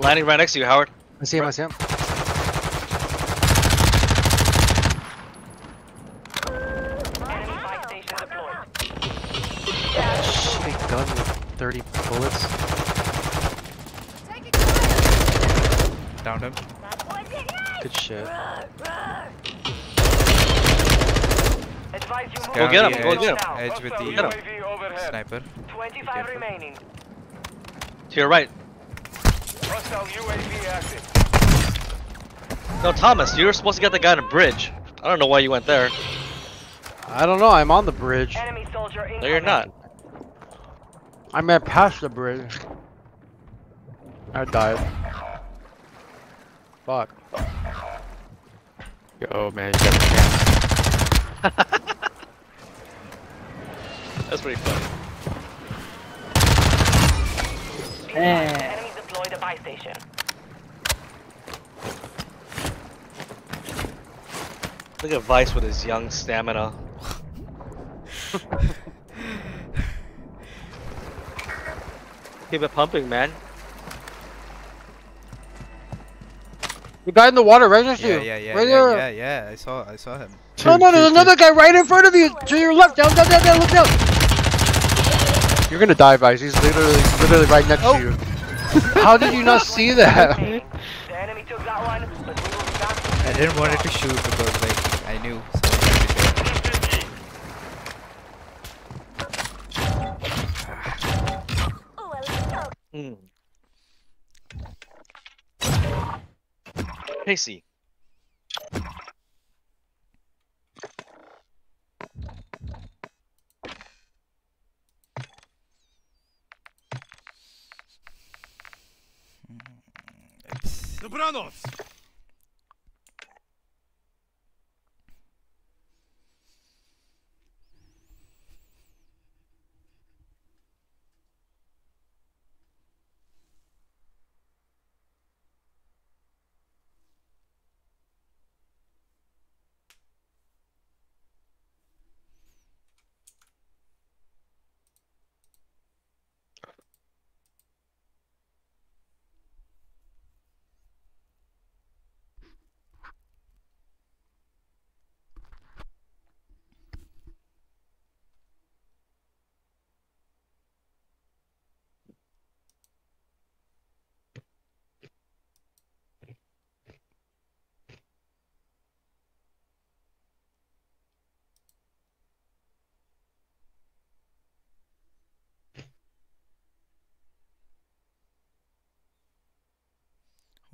Landing right next to you, Howard. I see him. I see him. Enemy buy station deployed. Big gun with 30 bullets. Downed him. That boy did it. Good shit. Roar, roar. Advise you move Go get the him, go get him. Edge with the uh, UAV overhead. sniper. 25 Careful. remaining. To your right. Hostile UAV active. No, Thomas, you were supposed to get the guy on the bridge. I don't know why you went there. I don't know. I'm on the bridge. Enemy soldier incoming. No, you're not. I'm at past the bridge. I died. Fuck. Yo, man, you got the chance. That's pretty funny. Be Enemy deployed a buy station. Look at Vice with his young stamina. Keep it pumping, man. The guy in the water right next to you. yeah, yeah, right yeah, there. yeah, yeah. I saw, I saw him. No, no, there's another guy right in front of you. To your left. Down, down, down, down. Look down. You're gonna die, Vice. He's literally, literally right next to oh. you. How did you not see that? The enemy took that one, but we will be back. I didn't want it to shoot because like I knew. someone would be Casey. Dobranoc!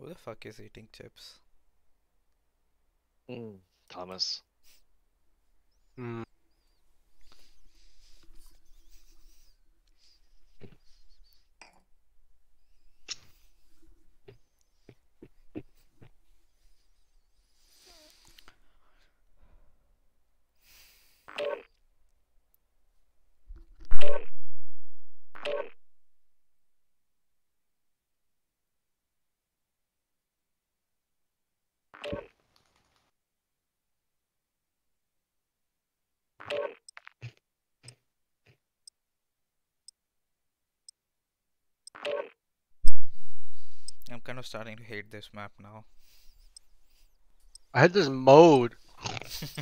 Who the fuck is eating chips? Mm, Thomas. Mm. Kind of starting to hate this map now. I had this mode.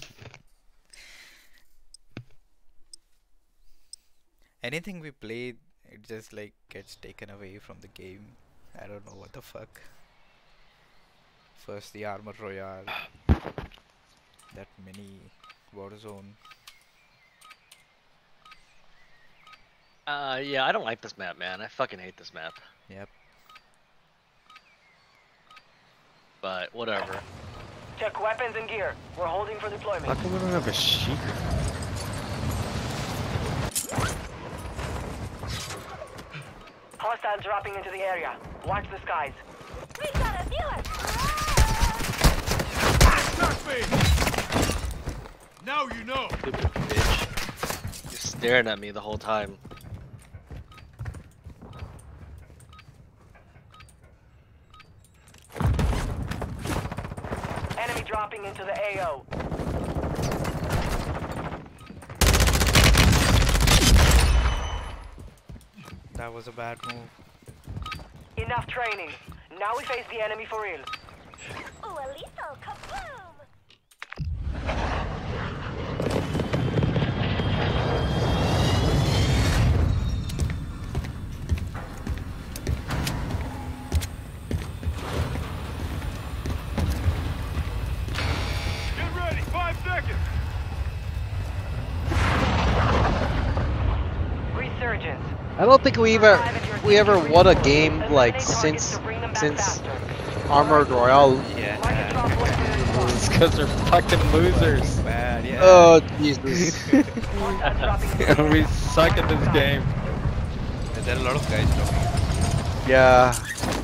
Anything we play, it just like gets taken away from the game. I don't know what the fuck. First the Armor Royale, that mini Warzone. Uh, yeah, I don't like this map, man. I fucking hate this map. Yep. But whatever. Check weapons and gear. We're holding for deployment. How deployment. come we don't have a sheet? Hostiles dropping into the area. Watch the skies. We got a viewer! Got me! Now you know. Stupid bitch. You're staring at me the whole time. Enemy dropping into the AO. That was a bad move. Enough training. Now we face the enemy for real. Don't think we ever Survive at your we ever won a game like since to bring them back since faster. Armored Royale. Yeah. It's because they're fucking losers. Bad, yeah. Oh Jesus! Hostiles dropping into the we suck at this game. There are a lot of guys talking. yeah.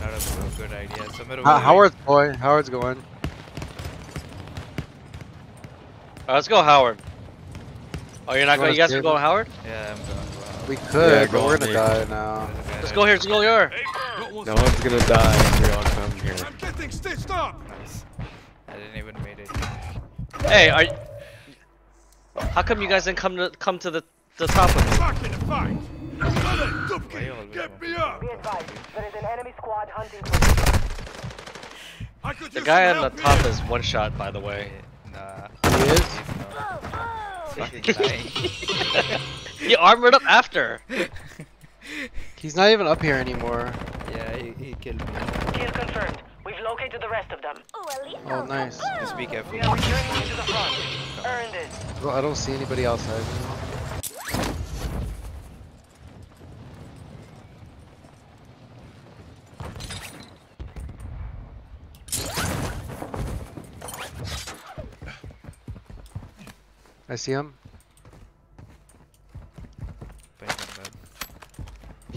Not a good idea. Somewhere over Howard's boy. Howard's going. Alright, let's go, Howard. Oh, you're not oh, You going. You guys are going. Howard? Yeah, I'm going. Wow. We could, go but we're gonna Nick. die now. Let's go here. Let's go here. Hey, Got one No one's gonna die if we all come here. I'm getting stitched up. Nice. I didn't even made it. Hey, are you... How come you guys didn't come to come to the the top of me? Back in the fight. Sonny, Why Dubkin, you always get me up. Be advised, there is an enemy squad hunting for you. I could The guy on the top is one shot, by the way. Nah. He is? He's not. Boom, boom! Fucking lying. He armored up after. He's not even up here anymore. yeah, he, he killed me. Kill confirmed. We've located the rest of them. Ooh, Oh, oh nice. Just be careful. We are returning to the front. Earn this. Well, I don't see anybody outside. I see him.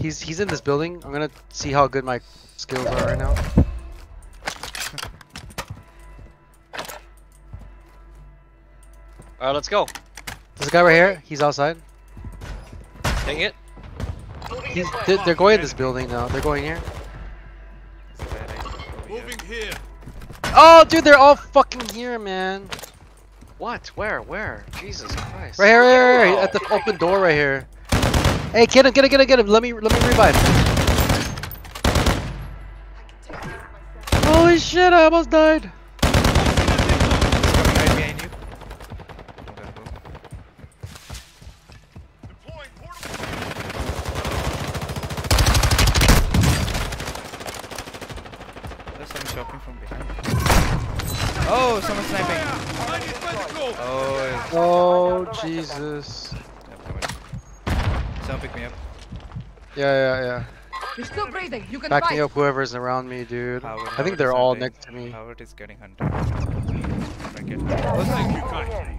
He's he's in this building. I'm gonna see how good my skills are right now. Alright, let's go. This guy right here. He's outside. Dang it. He's they're, they're going in this building now. They're going here. This guy right over here. Moving here. Oh, dude, they're all fucking here, man. What? Where? Where? Jesus Christ. Right here, right here, right here, at the open door right here. Hey, get him, get him, get him, get him. Let me, let me revive. Holy shit! I almost died. Coming right behind you. I'm gonna go. Deploying portable. There's someone from behind. Oh, someone's sniping. Oh, Oh Jesus. I'm coming. Someone pick me up. Yeah, yeah, yeah. You're still breathing. You can Back fight. me up, whoever's around me, dude. Howard, I think Howard they're all hunting. next to me. Howard is getting hunted. I get- Thank you kindly.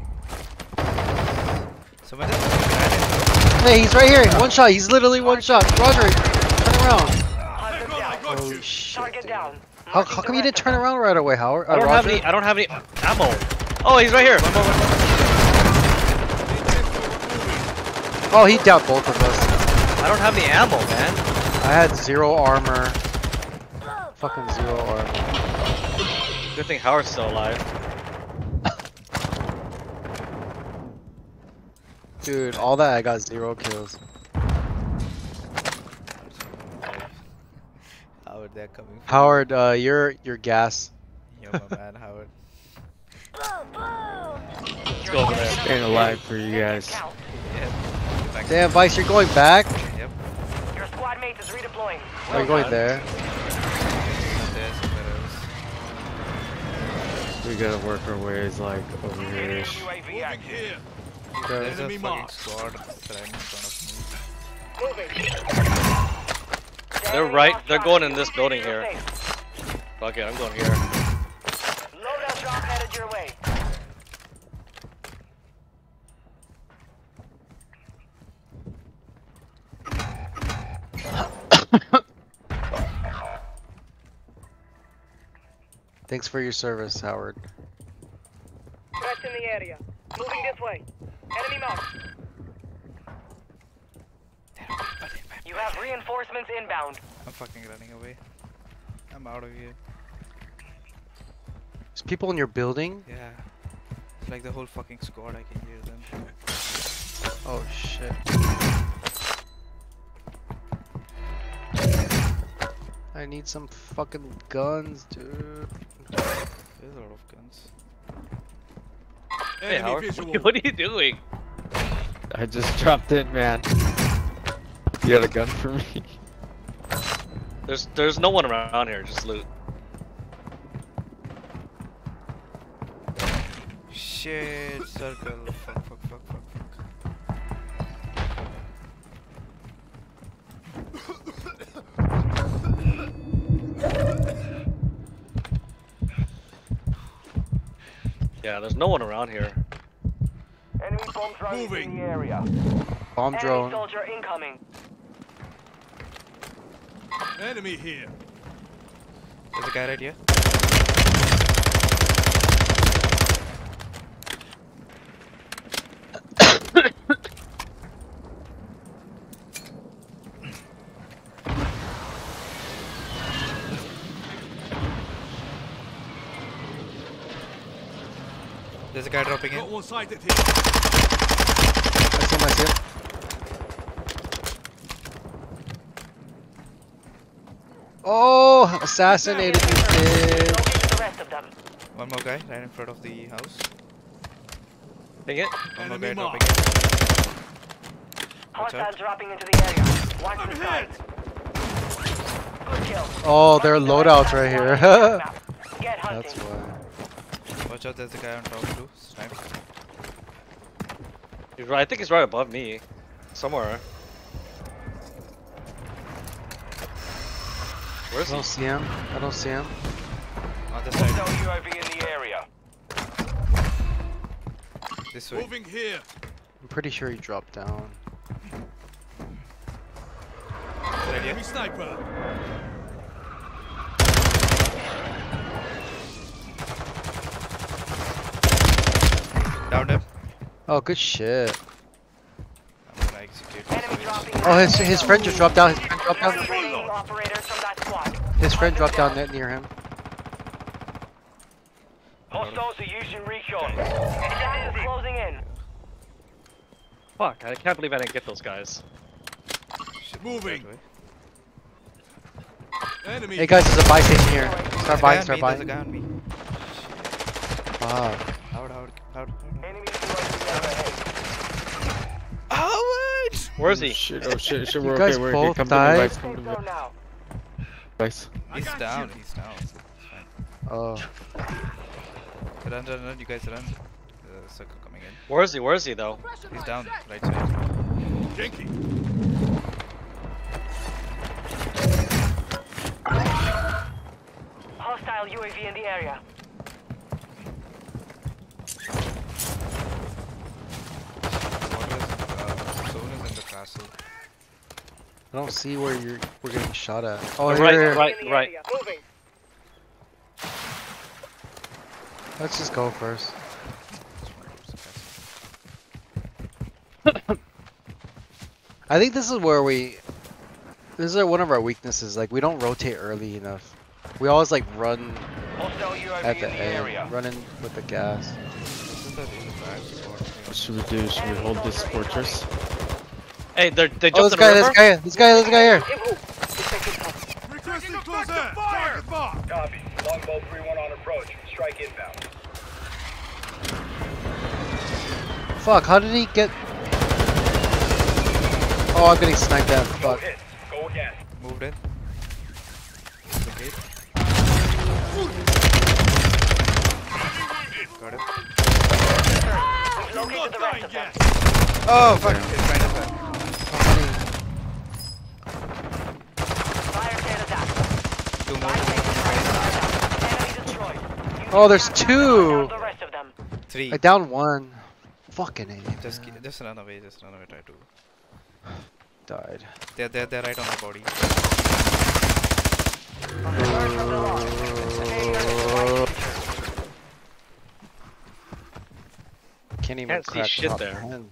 Someone just ran Hey, he's right here. One shot. He's literally one shot. Roger, turn around. Hunt them Hang on, I down. got Holy you. shit. Target dude. down. How, how come you didn't turn around right away, Howard? I Uh, don't have any. I don't have any ammo. Oh, he's right here. Oh, he downed both of us. I don't have any ammo, man. I had zero armor. Fucking zero armor. Good thing Howard's still alive. Dude, all that I got zero kills. Howard, they're coming. for Howard, uh, you're you're gas. Yo, my man, Howard. Boom, boom. Let's go over there. Staying alive for you guys. Back Damn, Vice, you're going back? Yep. Your squad mate is redeploying. Are you going there? Not there, somewhere. We gotta work our ways like over here. Enemy UAV Moving active. here. There's a fucking squad right in front of Moving. They're right. They're going in this building here. Fuck it, I'm going here. Loadout drop headed your way. Thanks for your service, Howard. Threats in the area. Moving this way. Enemy marked. You have reinforcements inbound. I'm fucking running away. I'm out of here. There's people in your building? Yeah. It's like the whole fucking squad, I can hear them. Oh shit. I need some fucking guns, dude. There's a lot of guns. Hey, Enemy Howard. What are you doing? I just dropped in, man. You got a gun for me? There's there's no one around here. Just loot. Shit, circle. Yeah, there's no one around here. Enemy bomb drone Moving. in the area. Bomb Enemy drone. soldier incoming. Enemy here. There's a guy right here. There's a guy dropping in. one sighted here. I see him, I see him. Oh, assassinated you, kid. get the rest of them. One more guy right in front of the house. Dang it. One more Enemy guy dropping marked. in. Watch Hostiles dropping into the area. Watch I'm the hit. skies. Good kill. Oh, there are loadouts right here. the squad on the map. Get hunting. That's why. Watch out, there's a guy on top too. Snipe. He's right. I think he's right above me, somewhere. I Where's he? don't see him. I don't see him. On the Hostile side. UAV in the area. This way. Moving here. I'm pretty sure he dropped down. Enemy sniper. Downed him. Oh, good shit. I'm gonna execute this Enemy bitch. dropping. Oh, his his friend just dropped down. His friend dropped down. the remaining operators from that. His friend dropped down net near him. Hostiles are using recon. Gas is closing in. Fuck! I can't believe I didn't get those guys. Moving. Enemy. Hey guys, there's a buy station here. Start a buying, start on me, buying. guy on me. Fuck. Where is oh, he? Oh Shit, oh shit, shit, we're you guys okay, we're both died? Come to me, guys. He's down, you. he's down. Oh. Run, run, run, you guys run. The circle coming in. Where is he? Where is he though? He's down, right side. Jinky! Hostile UAV in the area. I don't see where you're we're getting shot at. Oh, Uh, here, right, here. right, right. Moving. Let's just go first. I think this is where we. This is one of our weaknesses. Like we don't rotate early enough. We always like run at the the end, running with the gas. This is a really bad spot. What should we do? Should we hold this fortress? Hey, they're, they Oh, jumped this in the guy, river. this guy, this guy, this guy here. Requesting close air. Target mark. Copy. Longbow 3-1 on approach. Strike inbound. Fuck, how did he get? Oh, I'm getting sniped at. Fuck. Hits. Go again. Moved in. Got it. We've located the rest of them. Oh fuck! It's right as well. Fire tail attack. Two more. Fire tail attack. Enemy destroyed. You Oh, there's two. down The rest of them. Three. I down one. Fucking A. Just just run away. Just run away. Try to. died. They're they're they're right on my body. Can't even Can't see shit there. 10.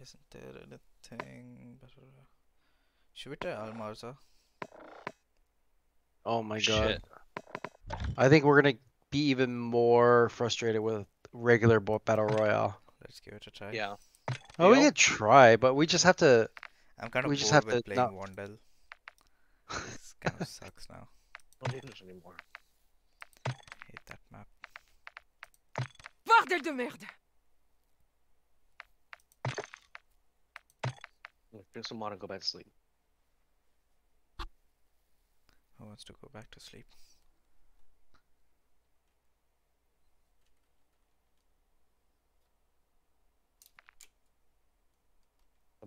Isn't there anything better? Should we try Al Mazrah? Oh my god. Shit. I think we're gonna be even more frustrated with regular battle royale. Let's give it a try. Yeah. Oh, we Yeah. could try, but we just have to. I'm kind of We bored just have with to playing not- Vondel. This kind of sucks now. Don't need this anymore. Hate that map. Bordel de merde Drink some water and go back to sleep. Who wants to go back to sleep?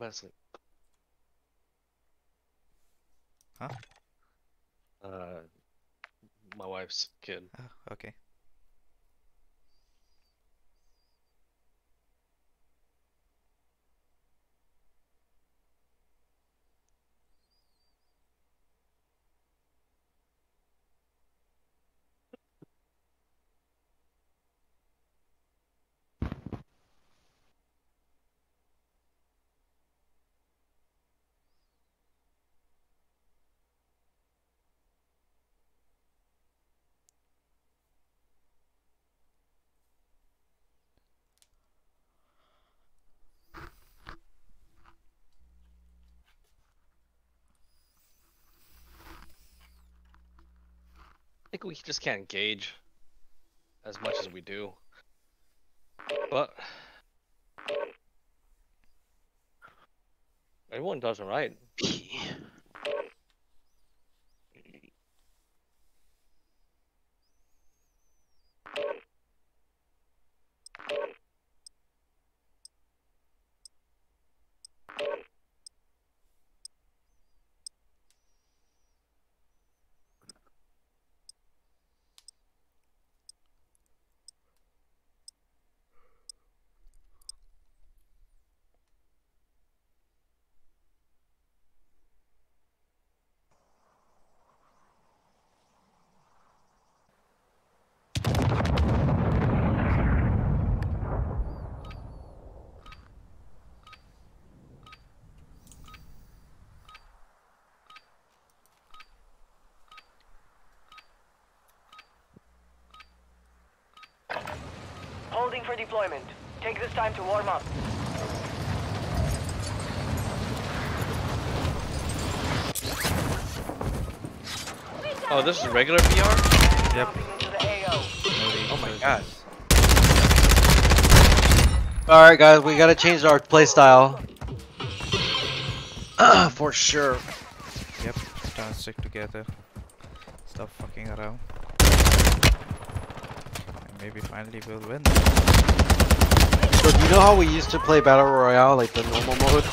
To sleep. Huh? Uh, my wife's kid. Oh, okay. Think we just can't gauge as much as we do. But everyone does it right. Holding for deployment. Take this time to warm up. Oh, this is regular BR? Yep. Jumping into the AO. Oh my god. All right, guys, we gotta change our playstyle. For sure. Yep. Start Everyone stick together. Stop fucking around maybe finally we'll win. So do you know how we used to play Battle Royale, like the normal mode?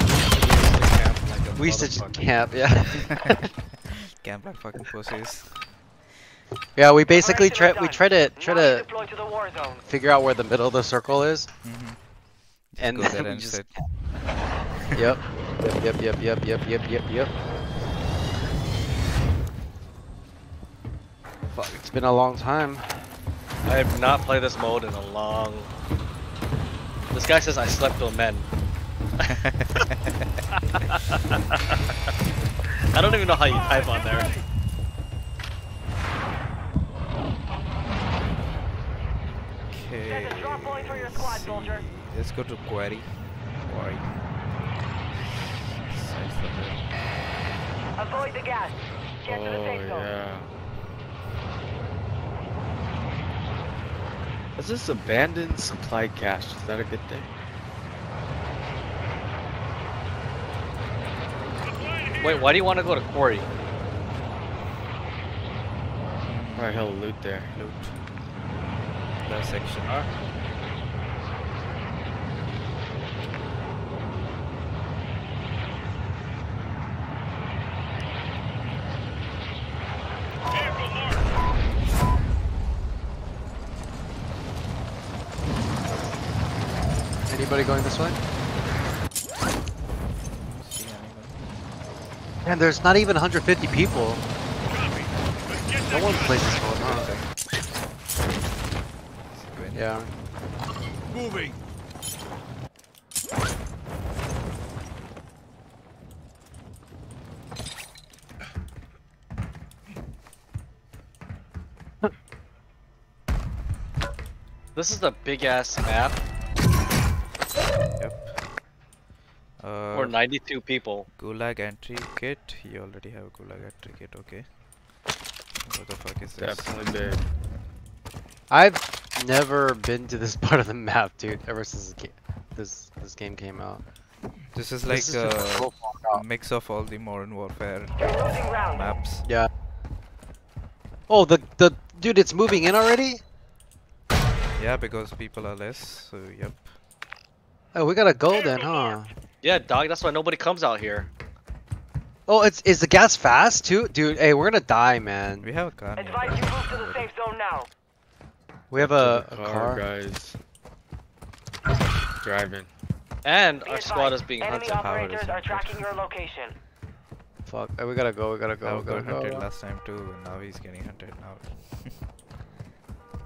We used to just camp, like yeah. camp like fucking pussies. Yeah, we basically try we try to try to, to figure out where the middle of the circle is, mm -hmm. and then we just. yep. Yep. Yep. Yep. Yep. Yep. Yep. Yep. Fuck, it's been a long time. I have not played this mode in a long. This guy says I slept with men. I don't even know how you type on there. Okay. Set a drop point for your squad, see. soldier. Let's go to Quarry. Quarry. Size of it. Avoid the gas. Get to the Oh safe zone. yeah. Is this abandoned supply cache? Is that a good thing? Wait, why do you want to go to Quarry? Probably hell loot there. Loot. That section. Anybody going this way? See anyone? And there's not even 150 people. No one plays this mode, huh? Going. Yeah. Moving. This is a big ass map Uh, for 92 people. Gulag entry kit. You already have a Gulag entry kit. Okay. What the fuck is this? Definitely big. I've never been to this part of the map, dude. Ever since this, this this game came out. This is like This is just a so far out. mix of all the Modern Warfare You're losing ground. maps. Yeah. Oh, the the dude, it's moving in already. Yeah, because people are less. So yep. Oh, we gotta go then, huh? Yeah, dog. That's why nobody comes out here. Oh, it's is the gas fast too, dude? Hey, we're gonna die, man. We have a car. Advise you move to the safe zone now. We have a, a car. guys. Driving. And Be our squad is advised, being Enemy hunted. operators Power are tracking your location. Fuck. Hey, we gotta go. We gotta go. I We gotta got hunted go. last time too, and now he's getting hunted now.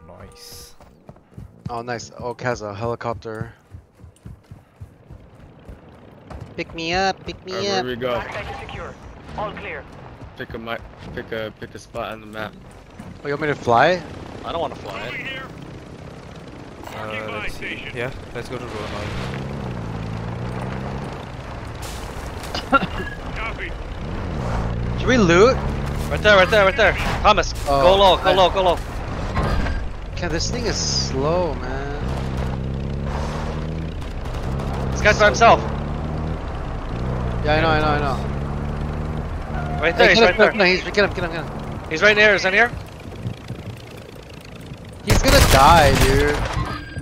nice. Oh, nice. Oh, Kaza, helicopter. Pick me up. Pick me Alright, where up. do we go? Secure. All clear. Pick a mi- pick a pick a spot on the map. Oh, you want me to fly? I don't want to fly it. Uh, let's see. Yeah, let's go to Ronald. Copy. Should we loot? Right there, right there, right there. Thomas, Oh, go low, go I- low, go low. God, this thing is slow, man. This guy's by himself. Yeah, I know, I know, I know. Right there, Hey, he's get right him, there. No, he's get him, get him, get him. He's right near. Is in here? He's gonna die, dude.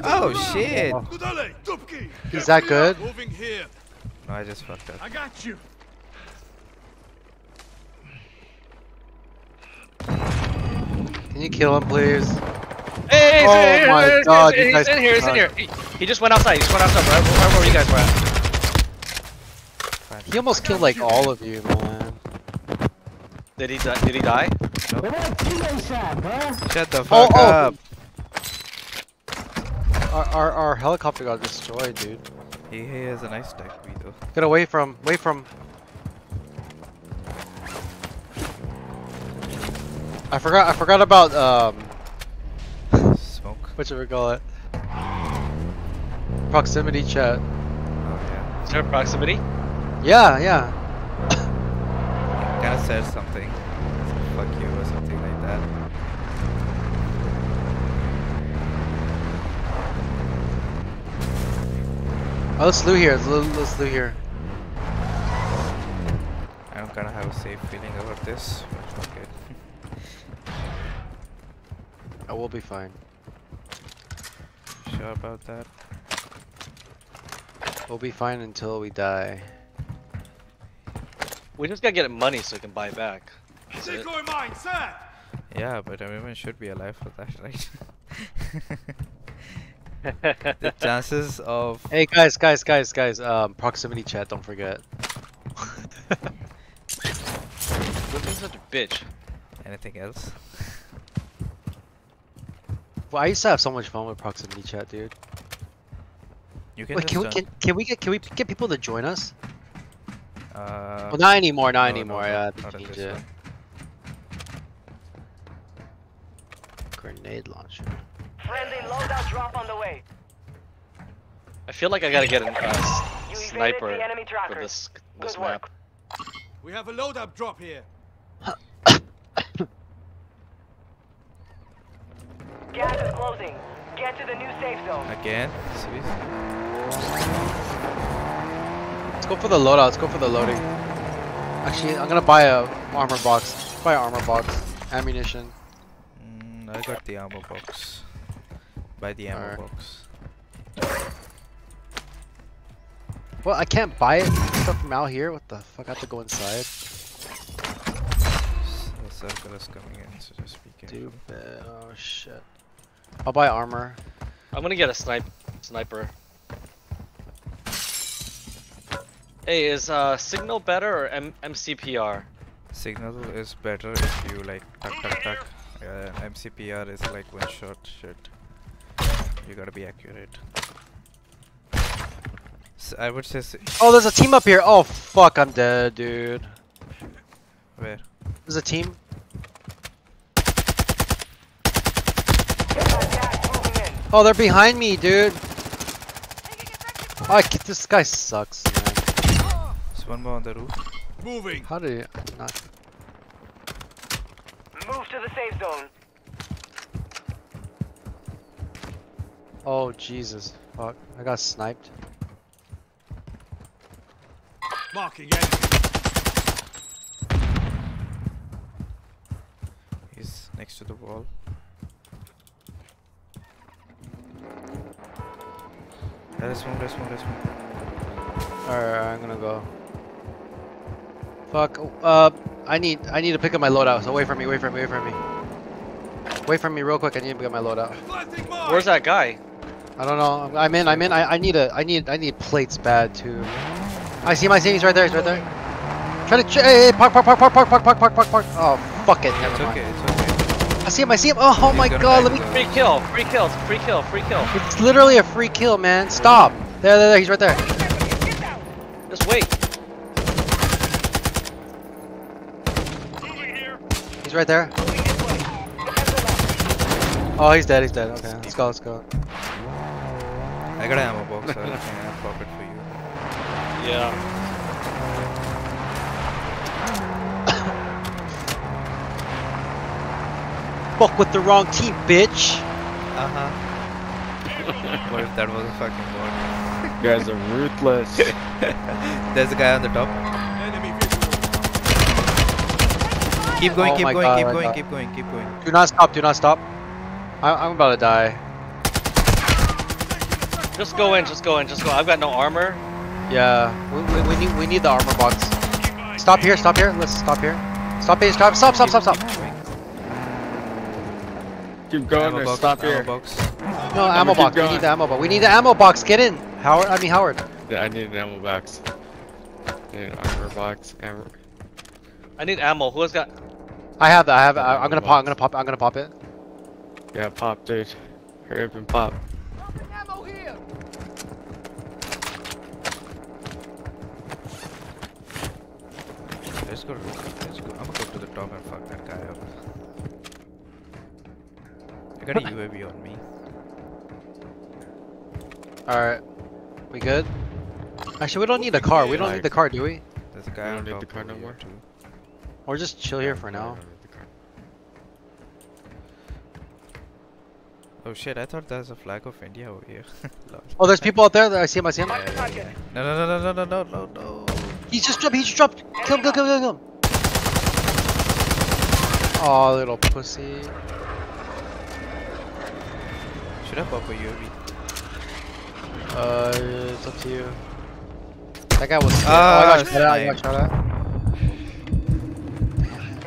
Oh shit! Kudale, Dupki. He's that good? Moving here. No, I just fucked up. I got you. Can you kill him, please? Hey, he's Oh in here, my he's- God, he's, you he's in here, he's in here. He, he just went outside. He just went outside. Right, right where you guys were at. Fine. He almost killed like all of you, man. Did he? di- Did he die? Shut the Oh, fuck oh. up! Our, our, our helicopter got destroyed, dude. He, he has a nice TAQ-V though. Get away from, away from. I forgot, I forgot about, um, Smoke. what should we call it? Proximity chat. Oh yeah. Is there proximity? Yeah, yeah. Kinda said something. Fuck you or something like that. Oh, let's loot here. Let's, loot here. I don't kinda have have a safe feeling about this. Okay. I will be fine. Sure about that? We'll be fine until we die. We just gotta get money so we can buy back. That's it. Decoy mine, sir! Yeah, but everyone should be alive for that, right? the chances of Hey guys, guys, guys, guys. Um, proximity chat. Don't forget. Quit being such a bitch. anything else. Well, I used to have so much fun with proximity chat, dude. You can Wait, can we just, can, can we get can we get people to join us? Uh, uh, Well, not anymore, not no, no, anymore. no, yeah, not they in changed this it. one. Grenade launcher. Friendly loadout drop on the way. I feel like I gotta get a uh, You s- evaded sniper for this this Good map. work. We have a loadout drop here. Gas is closing. Get to the new safe zone. Again? Seriously? Let's go for the loadout. Let's go for the loading. Actually, I'm gonna buy a armor box. Buy armor box, ammunition. Mm, I got the ammo box. Buy the ammo Alright. box. Well, I can't buy it stuff from out here. What the fuck? I have to go inside. S- The circle is coming in, so just be careful. Stupid. Oh shit. I'll buy armor. I'm gonna get a snipe sniper. Hey, is uh signal better or M MCPR? Signal is better if you like tuck tuck tuck. Yeah, MCPR is like one shot shit. You gotta be accurate. S I would say Oh, there's a team up here. Oh fuck, I'm dead, dude. where? There's a team. Got gas moving in. Oh, they're behind me, dude. Oh, I, this guy sucks, man. There's one more on the roof. Moving. How did not? Move to the safe zone. Oh Jesus, fuck! I got sniped. Marking enemy. He's next to the wall. There's one, there's one, there's one. Alright, I'm gonna go. Fuck. Uh, I need I need to pick up my loadout. So wait for me. Wait for me. Wait for me. Wait for me real quick. I need to pick up my loadout. Planting. Where's that guy? I don't know. I'm- I'm in. I'm in. I, I need a. I need. I need plates bad too. I see him. I see him. He's right there. He's right there. Try to. Ch- hey, hey, park, park, park, park, park, park, park, park, park, park. Oh, fuck it. Never It's mind. okay, it's okay. I see him. I see him. Oh, oh my god. Let me. to Free kill, free kill, free kill, free kill. It's literally a free kill, man. Stop. There, there, there. He's right there. Just wait. He's right there. Oh, he's dead. He's dead. Okay, let's go. Let's go. I got an ammo box, so I can pop it for you. Yeah. Fuck with the wrong team, bitch. Uh huh. what if that was a fucking bot? You guys are ruthless. There's a guy on the top. Enemy visual. Keep going, Oh keep going, God, keep I going, keep going, keep going. Do not stop. Do not stop. I I'm about to die. Just go in, just go in, just go. I've got no armor. Yeah, we, we, we need we need the armor box. Stop here. Stop here. Let's stop here. Stop here. Stop. Stop. Stop. Stop. Stop. Keep going. Keep Ammo box, stop ammo here. box. No I'm ammo box. keep We need the ammo box. We need the ammo box. Get in, Howard. I mean Howard. Yeah, I need an ammo box. I need an armor box. Armor. I need ammo. Who has got? I have that. I have. I, I'm gonna pop. I'm gonna pop. I'm gonna pop it. Yeah, pop, dude. Hurry up and pop. Let's go. Let's go. I'm gonna go to the top and fuck that guy up. I got a UAV on me. All right. We good? Actually, we don't need the car. We don't need the car, do we? There's a guy don't on need the car no more? too. Or just chill here for now. Oh shit, I thought there was a flag of India over here. oh, there's people out there. I see him, I see him. Yeah, yeah, yeah. No, no, no, no, no, no, no, no. He's just dropped, he just dropped. Kill him, kill him, kill him, kill. Oh, little pussy. Should I pop a UAV? Uh, it's up to you. That guy was. Uh, oh, I got shot at. I got shot at.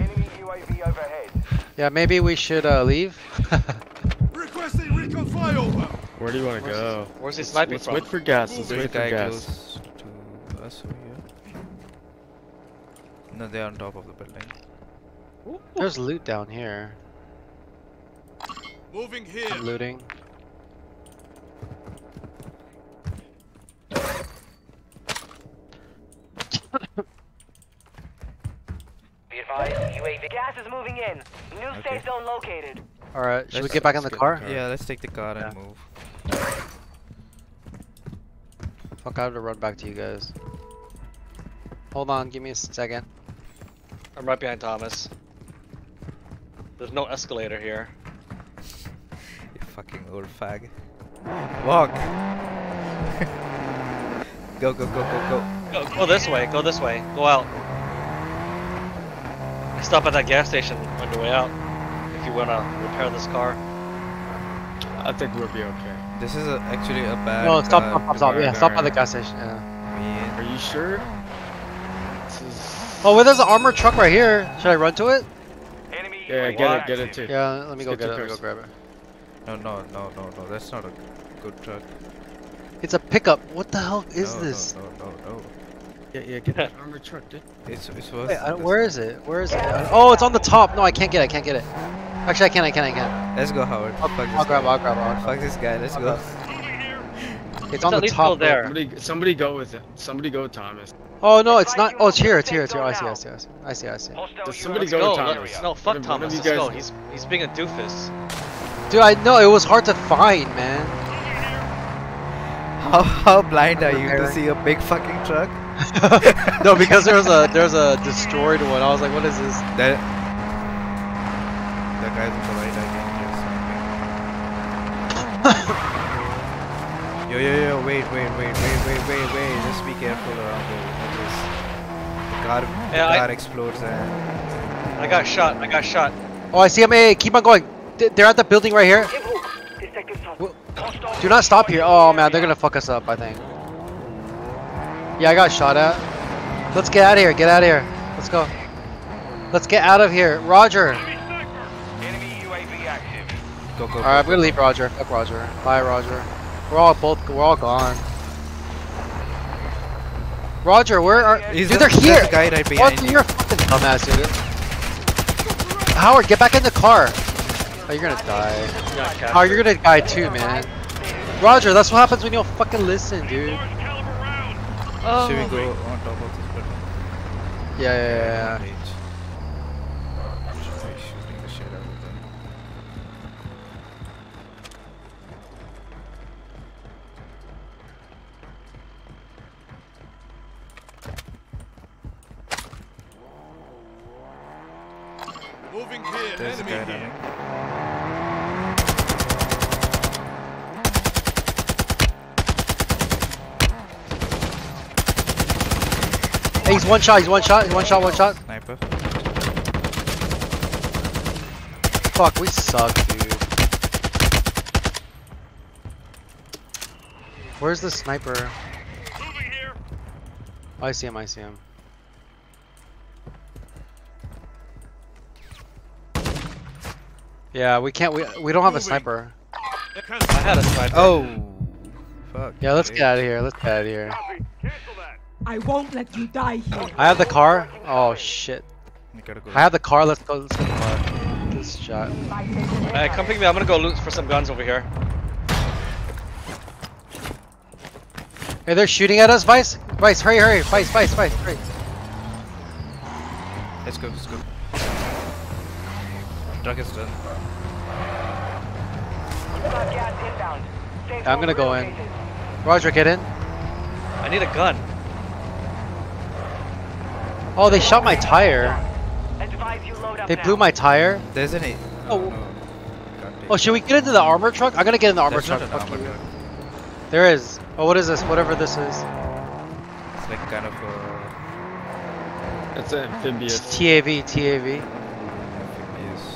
Enemy UAV overhead. Yeah, maybe we should uh, leave. Requesting recon flyover. Where do you want to go? Where's he Let's- sniping let's from? wait for gas. Let's There's wait for gas. to us over here. No, they're on top of the building. There's loot down here. Moving here. I'm looting. Be advised, UAV gas is moving in. New Okay. safe zone located. All right, should we Let's- get back in let's the get car? Yeah, let's take the car Yeah. and move. Fuck, I have to run back to you guys. Hold on, give me a second. I'm right behind Thomas. There's no escalator here. You fucking old fag. Walk. go go go go go. Go, go this way. Go this way. Go out. I Stop at that gas station on the way out. If you wanna repair this car. I think we'll be okay. This is a, actually a bad. No, stop, car stop, stop, to stop. buy Yeah, stop by the gas station. Yeah. I mean, Are you sure? Is... Oh, well, there's an armored truck right here. Should I run to it? Enemy Yeah, UAV get it, get it too. Yeah, let me Let's go get get it. Let me go grab it. no no no no no. That's not a good truck. It's a pickup. What the hell is no, this? No no no no. Yeah, yeah, get that armored truck, dude. It's it's worse. Wait, I, where is it? Where is it? Oh, it's on the top. No, I can't get it. I can't get it. Actually, I can. I can. I can. Let's go, Howard. I'll, Fuck this I'll grab. I'll grab. I'll grab. Fuck this guy. Let's I'll go. grab. It's on the top. there. Somebody, somebody go with it. Somebody go with Thomas. Oh no, it's not. Oh, it's here. It's here. It's here. I see. I see. I see. I see. I see. Does somebody UAV go Go. with Thomas? no, fuck One Thomas. of Let's guys- go. He's he's being a doofus. Dude, I know it was hard to find, man. How how blind are you to see a big fucking truck? no, because there was a there's a destroyed one. I was like, what is this? That that guy's on the right. I can hear something. yo yo yo! Wait wait wait wait wait wait wait! Just be careful around the edges. The car the Yeah, I- car explodes and I got shot. I got shot. Oh, I see him. Hey, keep on going. They're at the building right here. Do not stop here. Oh man, they're gonna fuck us up. I think. Yeah, I got shot at. Let's get out of here. Get out of here. Let's go. Let's get out of here. Roger. Enemy UAV active. go go. go, All right, I'm go, gonna leave Roger. Fuck Roger. Bye, Roger. We're all both. We're all gone. Roger, where are? He's dude, the- they're here. a guy right What? behind you. You're a fucking dumbass, dude. Howard, get back in the car. Oh, you're gonna die. Oh, you're gonna die too, man. Roger, that's what happens when you don't fucking listen, dude. Oh, Should we oh. go on top of this building? Yeah, yeah, yeah. yeah. Moving here. There's a Enemy guy here. running. Hey, he's one shot. He's one shot. He's one shot. One shot. Sniper. Fuck, we suck, dude. Where's the sniper? Oh, I see him. I see him. Yeah, we can't. We we don't have a sniper. I had a sniper. Oh. Fuck. Yeah, let's get out of here. Let's get out of here. I won't let you die here. I have the car. Oh shit. We gotta go. I have the car. Let's go. Let's get the car. This shot. Hey, come pick me. up. I'm gonna go loot for some guns over here. Hey, they're shooting at us, Vice. Vice, hurry, hurry. Vice, Vice, Vice, hurry. Let's go. Let's go. Truck is done. Got gas inbound. Safe I'm gonna go in. Roger, get in. I need a gun. Oh, they shot my tire. Advise you load up They blew my tire. There's an eight. Oh. no. God damn. Oh, should we get into the armor truck? I'm gonna get in the armor There's truck. not an Fuck armor truck. There is. Oh, what is this? Whatever this is. It's like kind of a. That's an It's amphibious. TAV, TAV. amphibious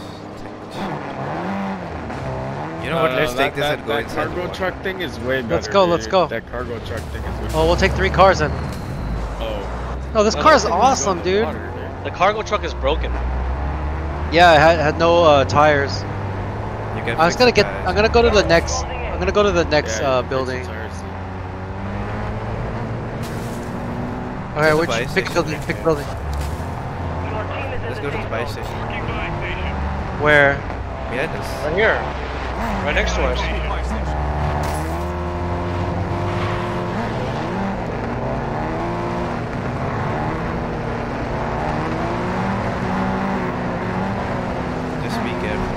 You know what? Uh, Let's that, take this that, and go that inside. cargo truck thing is way better. Let's go, let's go. That cargo truck thing is way Oh, we'll take three cars then. Oh. No, this No, car is awesome, Go in the dude. The cargo truck is broken. Yeah, it had, had no uh, tires. You can I was gonna get. Tires. I'm gonna go to the next. I'm gonna go to the next Yeah, uh, you fix the building. tires. Okay, the which pick station building? right Pick here. building. Your team is in Let's go to the safe buy station. Where? Behind us. Right here. Right next to us. Just be careful.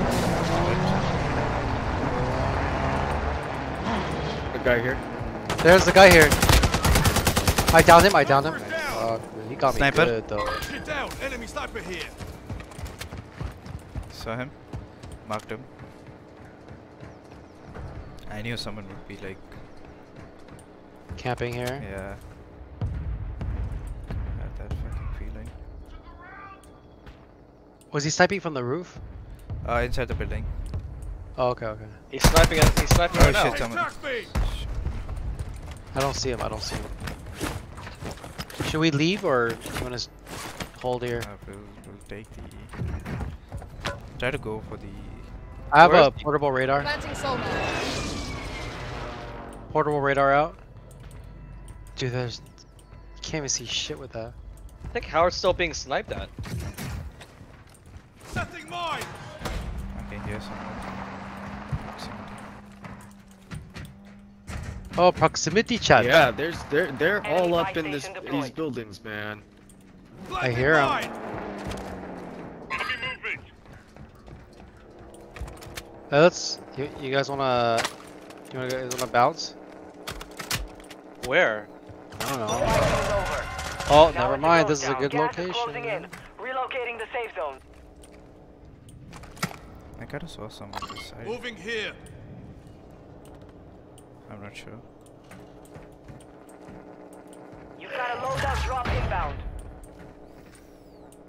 The guy here. There's the guy here. I downed him. I downed him. Uh, he got Sniper. me good though. Get down. Enemy sniper here. Saw him. Marked him. I knew someone would be like, Camping here. yeah. Had that fucking feeling. Was he sniping from the roof? Uh, inside the building. Oh, okay, okay. He's sniping at. He's sniping Oh right now. shit, someone. I don't see him. I don't see him. Should we leave or do you want to hold here? Uh, we'll, we'll take the. Try to go for the. I have Where a is he? portable radar. Planting sonar. Portable radar out. Dude, there's. You can't even see shit with that. I think Howard's still being sniped at. Setting mine. Okay, here's someone. Proximity. Oh, proximity chat. Yeah, there's they're they're all up in this station these buildings, man. I hear them. Uh, let's. You, you guys wanna? You wanna, guys wanna bounce? Where? I don't know. Fight is over. Oh, Now never mind. ghost This is a good Gas is closing in. location. Relocating the safe zone. I kinda saw someone this side. Moving here. I'm not sure. You've got a loadout drop inbound.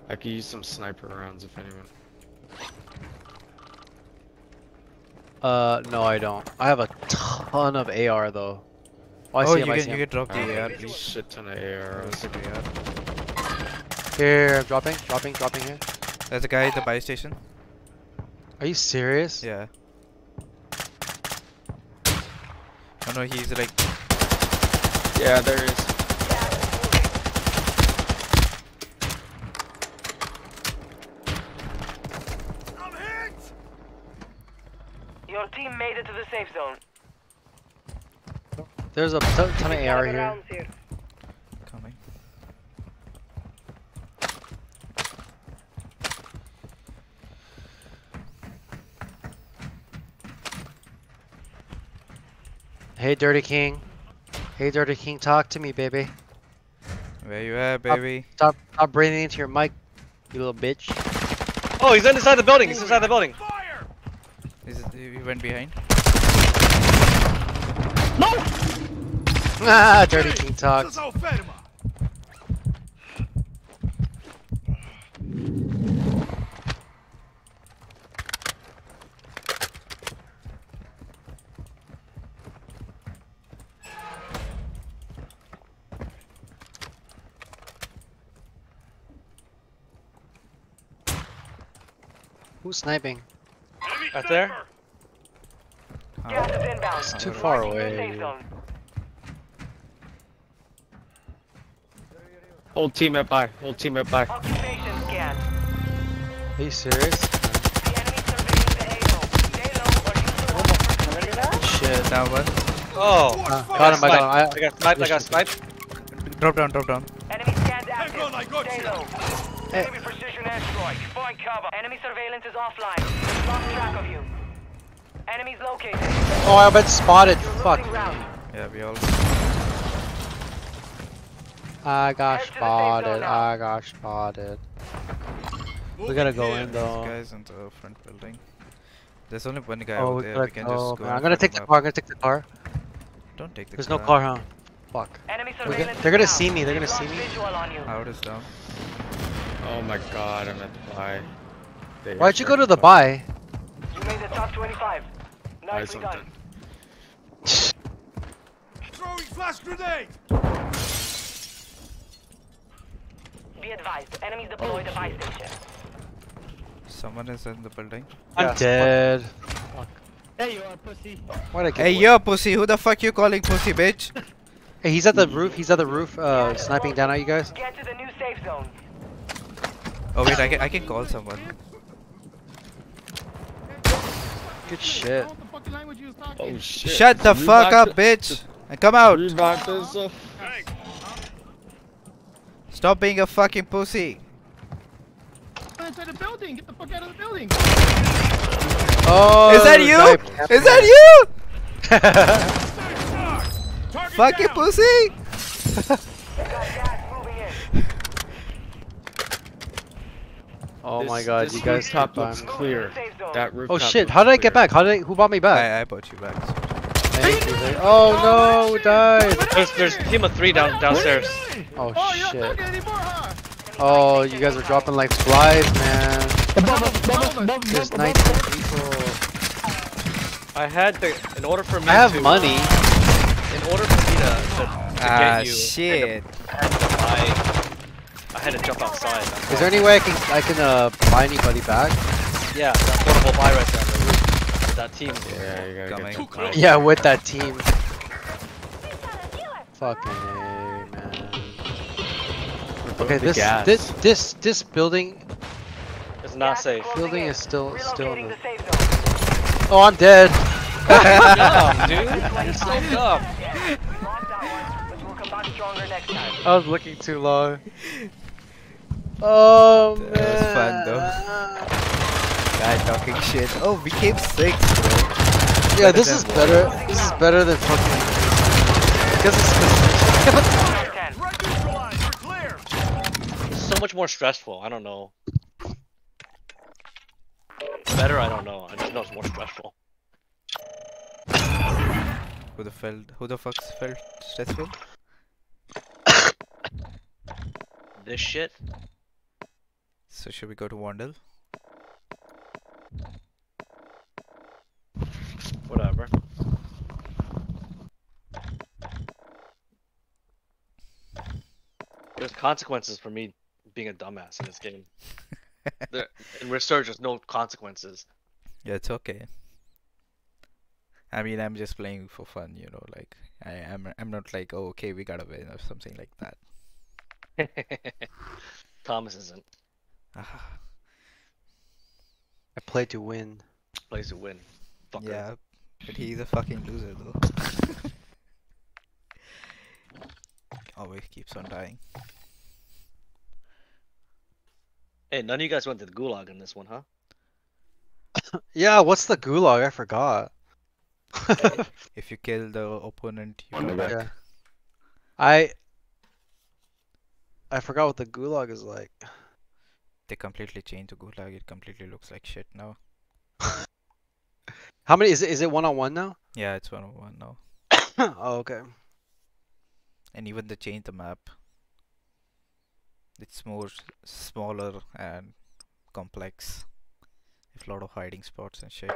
I could use some sniper rounds if anyone. Uh, no, I don't. I have a ton of AR though. Oh, I oh, see you him. I can see you him. can drop the AR, please. shit ton of ARs. Drop the AR. Here, I'm dropping, dropping, dropping here. There's a guy at the buy station. Are you serious? Yeah. Oh no, he's like Yeah, there is. I'm hit. Your team made it to the safe zone. There's a ton, ton of AR here. Here. coming. Hey, Dirty King. Hey, Dirty King, talk to me, baby. Where you at, baby? Stop, stop breathing into your mic, you little bitch. Oh, he's inside the building. He's inside the building. Fire. Is it, he went behind? Ah, Dirty King This talks. is Alferma. Who's sniping? Right there. Gas is inbound. It's too far Marking your away. Safe zone. Whole team at buy. Whole team at buy. Occupation scan. Are you serious? The enemy surveying the AO. Stay low or use the wall. Shit. Down one. Oh. Uh, Fire. got him, I got him. I, I got sniped. I got sniped. Drop down, drop down. Enemy scans Hang active. on, I got Stay you. low. Hey. Enemy precision airstrike. Find cover. Enemy surveillance is offline. They've lost track of you. Enemies located. oh, I've been spotted. You're Fuck losing me. round. Yeah, we all. I got Head to the safe zone spotted. I got spotted. We gotta go in This though. guy's in the front building. There's only one guy Oh, over we there. gotta We can go. just go. man. I'm gonna take him the car. I'm gonna take the car. Don't take the There's car. no car, huh? Fuck. Enemy We're go- surveillance they're gonna see me, they're gonna see me. Visual on you. Howard is down. Oh my god, I'm at the buy. They Why'd you go to the buy? You made the top 25. Buy Nicely done. Throwing flash grenade! Be advised, enemies deployed a buy station. Someone is in the building. I'm Yes, dead. Hey, you are pussy. Why'd I get Hey, away? yo, pussy. Who the fuck you calling pussy, bitch? Hey, he's at the roof. He's at the roof, uh, sniping down at you guys. Get to the new safe zone. Oh wait, I can I can call someone. Good shit. What the fucking language you was talking? Oh shit. Shut the Reback fuck up, bitch, and come out. Reback this stuff. Stop being a fucking pussy. Inside the building. Get the fuck out of the building. Oh, Is that you? Is that you? Fucking pussy. Got gas moving in. Oh This- my god, you guys top looks time. clear. Safe zone. That Oh shit, how did I get back? How did I, who brought me back? I I brought you back. Thank you, oh, oh no, we died. There's there's a team of three down downstairs. Oh Oh, you're not shit. anymore, huh? Oh, you guys are dropping like flies, man. Above us, above us, above There's 19 people. I had to in order for me I have to money. in order for me to, to, to Ah get you shit. I had to buy I had to jump outside. that's Is there any way I can I can uh buy anybody back? Yeah, that portable buy right there on the roof. with That team. Yeah, you gotta get Too close. Yeah, with that team. Fucking a, man. Okay, this gas. this this this building. is not Gas safe. closing Building in. is still- still in the- the safe. Oh, I'm dead. dumb, dude. You're so dumb. Yeah, we lost that one, but we'll come back stronger next time. I was looking too long. Oh man. That was fun, though. Guy talking shit. Oh, we came six, bro. Yeah, Better this is better. This is better than fucking. Because it's. Much more stressful. I don't know. Better, I don't know. I just know it's more stressful. Who the felt? Who the fuck felt stressful? This shit. So should we go to Vondel? Whatever. There's consequences for me being a dumbass in this game. there, in Resurge, there's no consequences. Yeah, it's okay. I mean, I'm just playing for fun, you know. Like, I am. I'm not like, oh, okay, we gotta win or something like that. Thomas isn't. Ah, I play to win. Plays to win. Fucker. yeah, but he's a fucking loser though. Always keeps on dying. Hey, none of you guys went to the gulag in this one, huh? Yeah, what's the gulag? I forgot. If you kill the opponent, you go back. back. Yeah. I. I forgot what the gulag is like. They completely changed the gulag. It completely looks like shit now. How many is it? Is it one on one now? Yeah, it's one on one now. oh, okay. And even they changed the map. It's more smaller and complex. A lot of hiding spots and shit.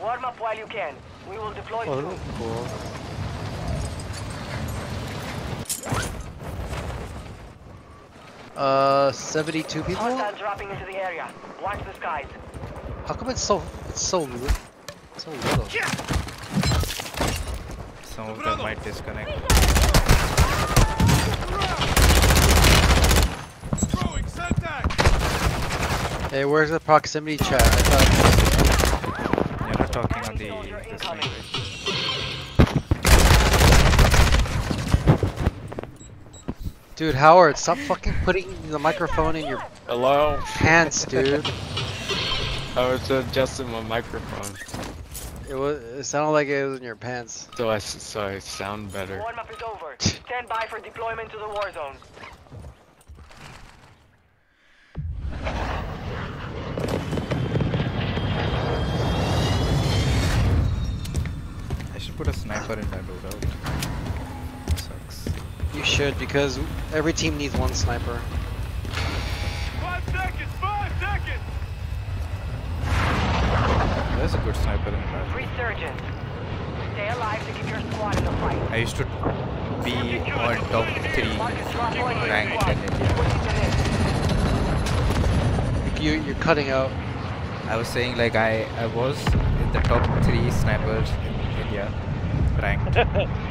Warm up while you can. We will deploy Oh, soon. that's cool. Uh, 72 people? Hostiles dropping into the area. Watch the skies. How come it's so it's so li- so little? Some of them might disconnect. Throwing Hey, where's the proximity chat? I thought You're not talking on the Soldier this incoming. language. Dude, Howard, stop fucking putting the microphone in your Hello? pants, dude. I was adjusting my microphone. It was. It sounded like it was in your pants. So I, s- so I sound better. Warm up is over. Stand by for deployment to the war zone. I should put a sniper in my loadout. Sucks. You should because every team needs one sniper. Five seconds! Five seconds! There's a good sniper in that. Resurgence. Stay alive to keep your squad in the fight. I used to be on top three Marcus, drop one to your ranked in India. You, you're cutting out. I was saying like I I was in the top three snipers in India, ranked.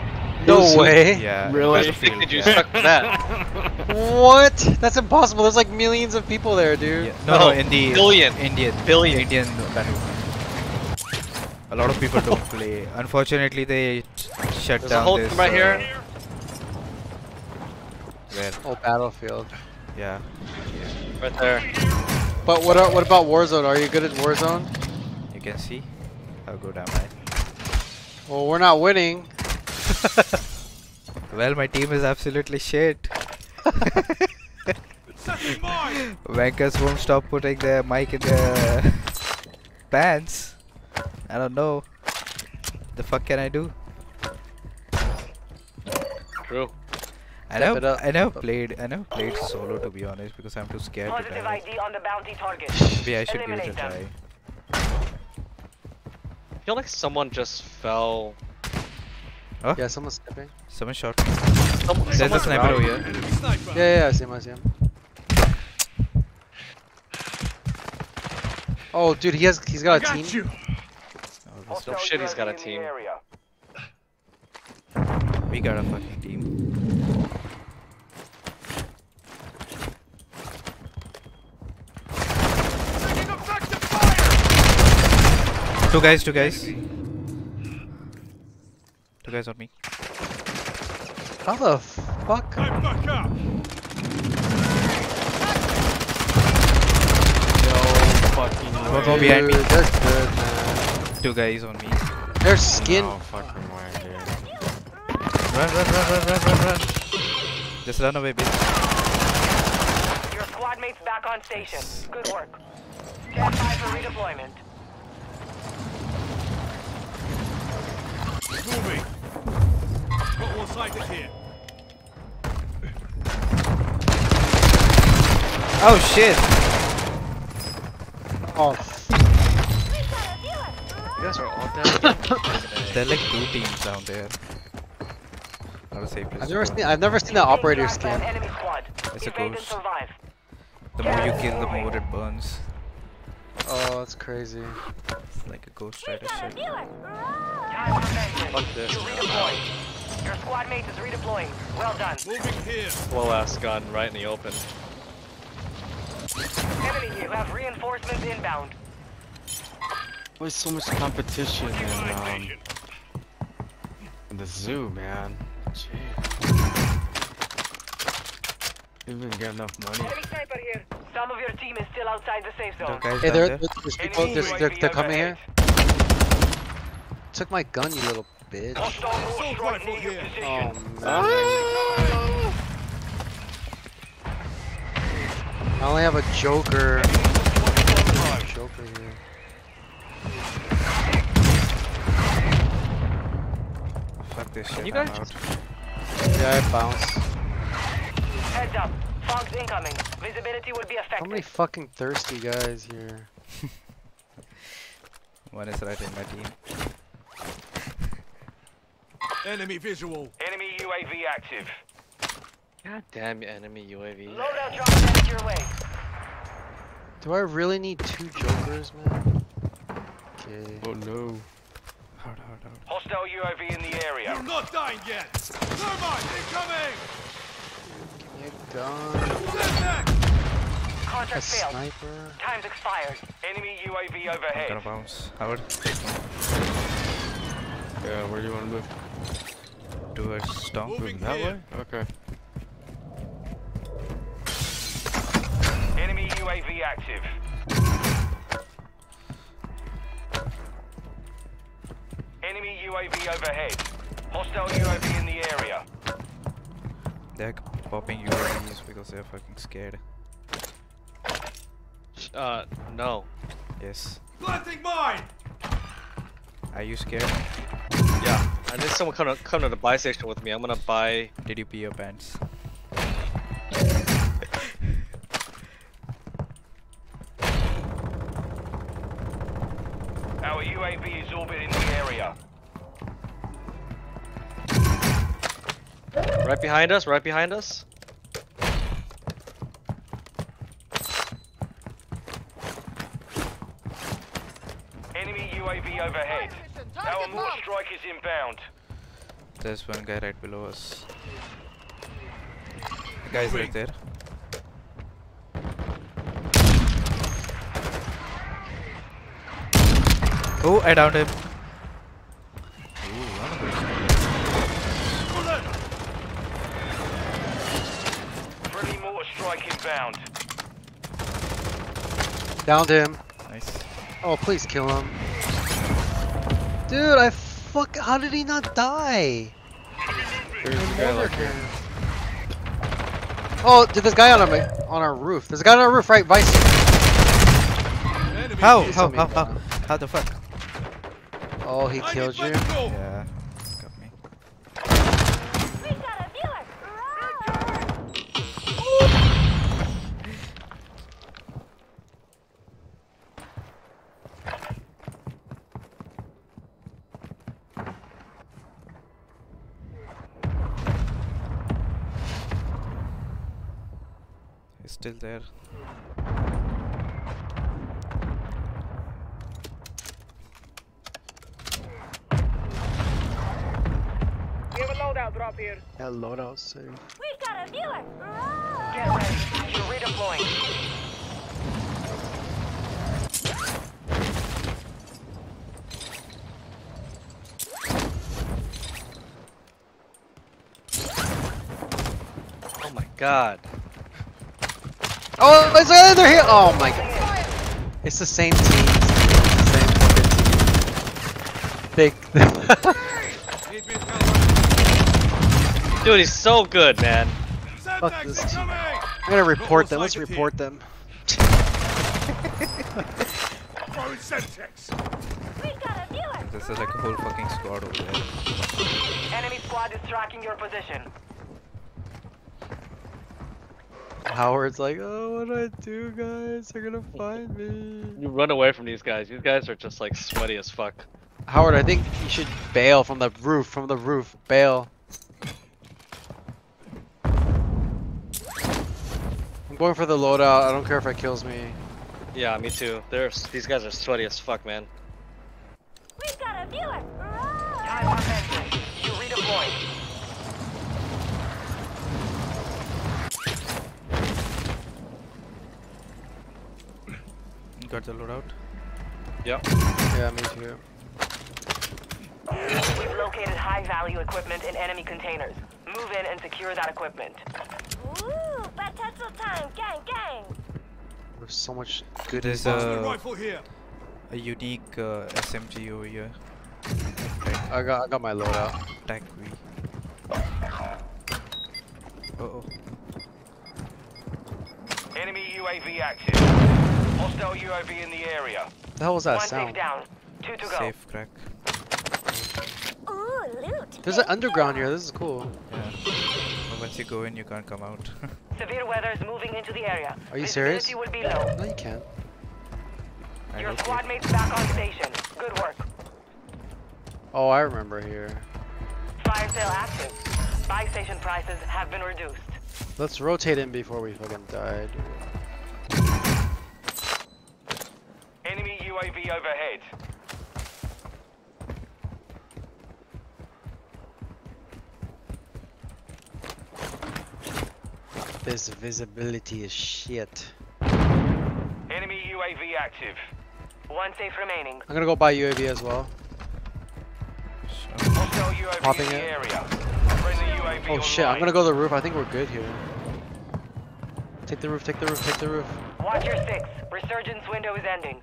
No Yes, you- way. Yeah. Really? Battlefield, Did you yeah. suck that? What? That's impossible. There's like millions of people there, dude. Yeah. No, no, No, in the billion. Indian Billion. Indian battlefield. A lot of people don't play. Unfortunately, they shut There's a down whole this. team right uh, here. Where? Oh, battlefield. Yeah. Right there. But what? Are, what about Warzone? Are you good at Warzone? You can see how good am I. Well, we're not winning. Well, my team is absolutely shit. Setting mine! Wankers won't stop putting their mic in their pants. I don't know. The fuck can I do? True. I Step never. I never played, I never played solo to be honest because I'm too scared to Positive die. ID on the bounty target. Maybe I should give it a Eliminate them. try. I feel like someone just fell. Yeah, someone's stepping. Someone shot me. Some, There's a sniper around- over here. Enemy sniper! Yeah, yeah, I see him. I see him. Oh, dude, he has. He's got a Got team. you! Oh, this- No shit, he's got a UAV in the team. we got a fucking team. Taking effective fire! Two guys, two guys. Two guys on me. How the fuck? I'm back up! No fucking Go, way. go behind me. Dude, They're good, man. Two guys on me. Their skin. No fucking way, dude. Run, run, run, run, run, run, run. Just run away, bitch. Your squad mates back on station. Good work. Stand by for redeployment. Moving! Got one sighted here. Oh shit! Oh, You guys are all dead. again? There are like two teams down there. Not a safe place. I've never seen. I've never seen that operator Taking shots at skin. It's a ghost. The more you kill, the more it burns. Oh, that's crazy. It's like a ghost rider shit. Time for vengeance. Fuck this. You redeploy. Your squad mate is redeploying. Well done. Moving here. Slow ass gun right in the open. Enemy, you have reinforcements inbound. Why so much competition in, um, in the zoo, man? Jeez. Didn't even get enough money. Sniper here. Some of your team is still outside the safe zone. guys Hey, there, there. there's people. There's, they're, they're coming here. Took my gun, you little bitch. Hostile mortar rifle near your here. position. Oh man. I only have a Joker. Joker here. Fuck this shit. you guys out. Yeah, I bounced. Heads up. Fogs incoming. Visibility will be affected. How many fucking thirsty guys here? One is right in my team. Enemy visual. Enemy UAV active. God damn you, enemy UAV. Loadout drop headed your way. Do I really need two Jokers, man? Okay. Oh no. Hard, hard, hard. Hostile UAV in the area. You're not dying yet! Thermite incoming! Give me a gun. Send! A Contract failed. sniper. Time's expired. Enemy UAV overhead. I'm gonna bounce. Howard, Yeah, where do you want to move? Towards storm. Moving Move that here. way? Okay. Enemy UAV active. Enemy UAV overhead. Hostile UAV in the area. They're popping UAVs because they're fucking scared. Uh, no. Yes. Planting mine! Are you scared? Yeah. I need someone come to, come to the buy station with me. I'm gonna buy. Did you pee your pants? Our UAV is orbiting the area. Right behind us, right behind us. Enemy UAV overhead. Our mortar strike is inbound. There's one guy right below us. The guy's right there. Oh, I downed him. Ooh, one of Friendly mortar strike inbound. Downed him. Nice. Oh, please kill him. Dude, I fuck. How did he not die? There's a guy like here. Oh, dude, there's a guy on our on our roof. There's a guy on our roof, right? Vice. Enemy How? How? me How? How? How the fuck? Oh, he killed you. Yeah. Got me. He's still there. That loadout drop here. Yeah, loadout safe. We've got a viewer! Run! Get ready. You're redeploying. Oh my god. Oh, it's uh, they're here. Oh my god. It's the same team. It's the same fucking team. Big. Need me to Dude, he's so good, man. Semtex this team. I'm gonna report them. Let's report them. Throwing This is like a whole fucking squad over there. Enemy squad is tracking your position. Howard's like, oh, what do I do, guys? They're gonna find me. You run away from these guys. These guys are just like sweaty as fuck. Howard, I think you should bail from the roof. From the roof, bail. I'm going for the loadout. I don't care if it kills me. Yeah, me too. They're these guys are sweaty as fuck, man. Time up entry. You Got the loadout. Yep. Yeah, me too. We've located high value equipment in enemy containers. Move in and secure that equipment. Ooh, potential time, gang, gang. There's so much good. There's Marksman a, rifle here! a unique uh, SMG over here. I got, I got my loadout. Attack V. Uh oh. Enemy UAV active. Hostile UAV in the area. The hell was that One sound? down. Two to go. Safe crack. Ooh, loot. There's an underground here. This is cool. Yeah. But once you go in, you can't come out. Severe weather is moving into the area. Are you serious? Will be low. No, you can't. I Your hope you- squad mates back on station. Good work. Oh, I remember here. Fire sale active. Buy station prices have been reduced. Let's rotate in before we fucking die. dude. UAV overhead. This visibility is shit. Enemy UAV active. One safe remaining. I'm gonna go buy UAV as well. Hostile UAV Popping in the it. area. Friendly UAV Oh shit, I'm gonna go to the roof. I think we're good here. Take the roof, take the roof, take the roof. Watch your six. Resurgence window is ending.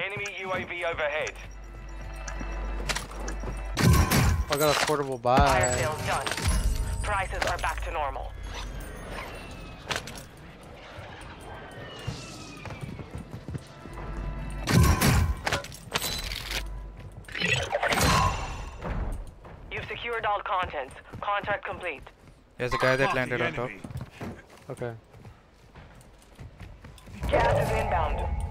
Enemy UAV overhead. I got a portable buy. Fire buy. sales done. Prices are back to normal. You've secured all contents. Contract complete. There's a guy that landed on top. Okay. Gas is inbound.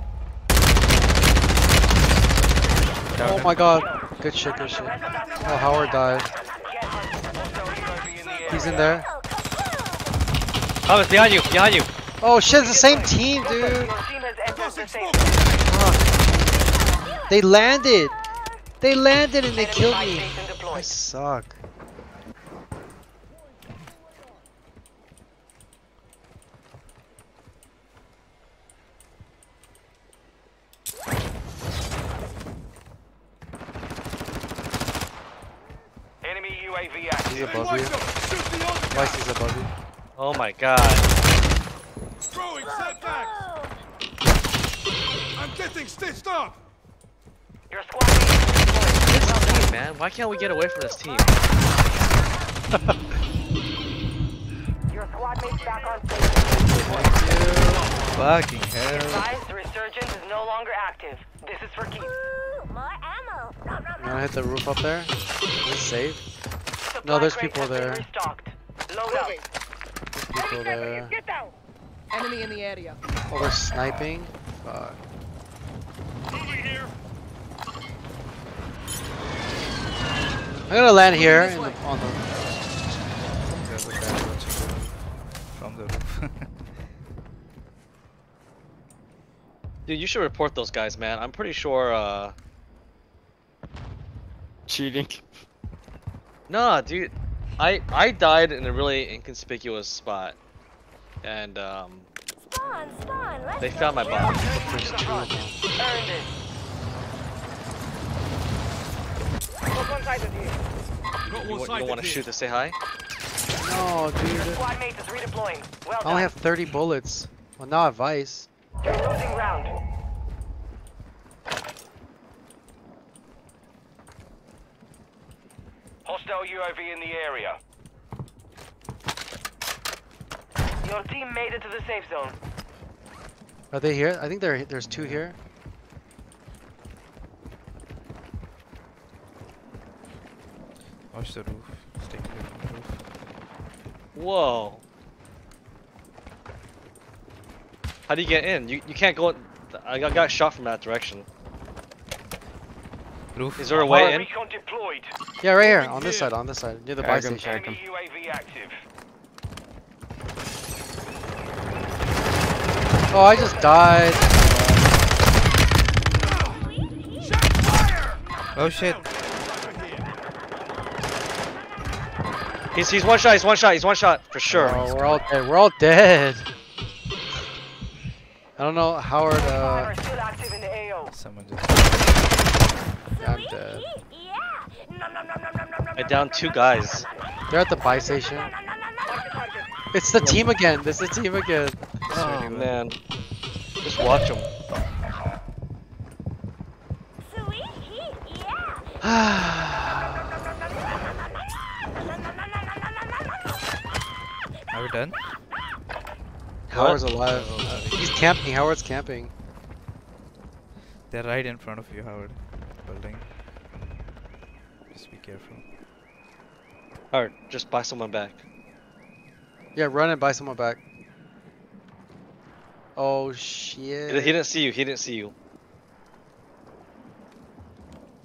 Down Oh my god. Good shit, good shit. Oh, Howard died. He's in there. Thomas, behind you, behind you. Oh shit, it's the same team, dude. Your team has entered the safe Fuck. They landed. They landed and they killed me. I suck. Enemy UAV He's above you. out! Shoot the other Vice is above you. Oh my god. Throwing setbacks! I'm getting stitched up! Your squad mate is deployed. This team, man. Why can't we get away from this team? Your squad mate's back on station. Fucking hell. Advised, the resurgence is no longer active. This is for keeps. Ooh, more ammo. Nom, nom, You nom. wanna hit the roof up there? Is this safe? Supply No, there's people there. Restocked. Load up. There's people there. Enemy in the area. Oh, we're sniping? Fuck. Moving here! I'm gonna land here in the, on the. There's a guy watching from the roof. Dude, you should report those guys, man. I'm pretty sure, uh... Cheating. Nah, dude. I I died in a really inconspicuous spot. And, um... Spawn, spawn. Let's They found my here. body. There's two of them. Earned it. Look one side of you. Got You, one wa- side you want to shoot to say hi? No, dude. Squad mate is redeploying. Well I done. only have 30 bullets. Well, now I have Vice. You're losing ground. Hostile UAV in the area. Your team made it to the safe zone. Are they here? I think there there's two here. Watch the roof. Stay clear from the roof. Whoa. How do you get in? You, you can't go... I got, got shot from that direction. Roof. Is there a way in? Recon deployed. Yeah, right here. On this side, on this side. Near the buy Tag 'em, station. Enemy UAV active. Oh, I just died. Oh shit. He's, he's one shot, he's one shot, he's one shot, for sure. Oh, we're all dead. We're all dead. I don't know, Howard. Five Uh, still active in the AO. Someone just. I'm dead. I nom, downed two guys. they're at the buy station. It's the team again. This is the team again. Oh man. Just watch them. Sweet. Are we done? Howard's alive. He's camping. Howard's camping. They're right in front of you, Howard. Building. Just be careful. Alright, just buy someone back. Yeah, run and buy someone back. Oh shit. he didn't see you, he didn't see you.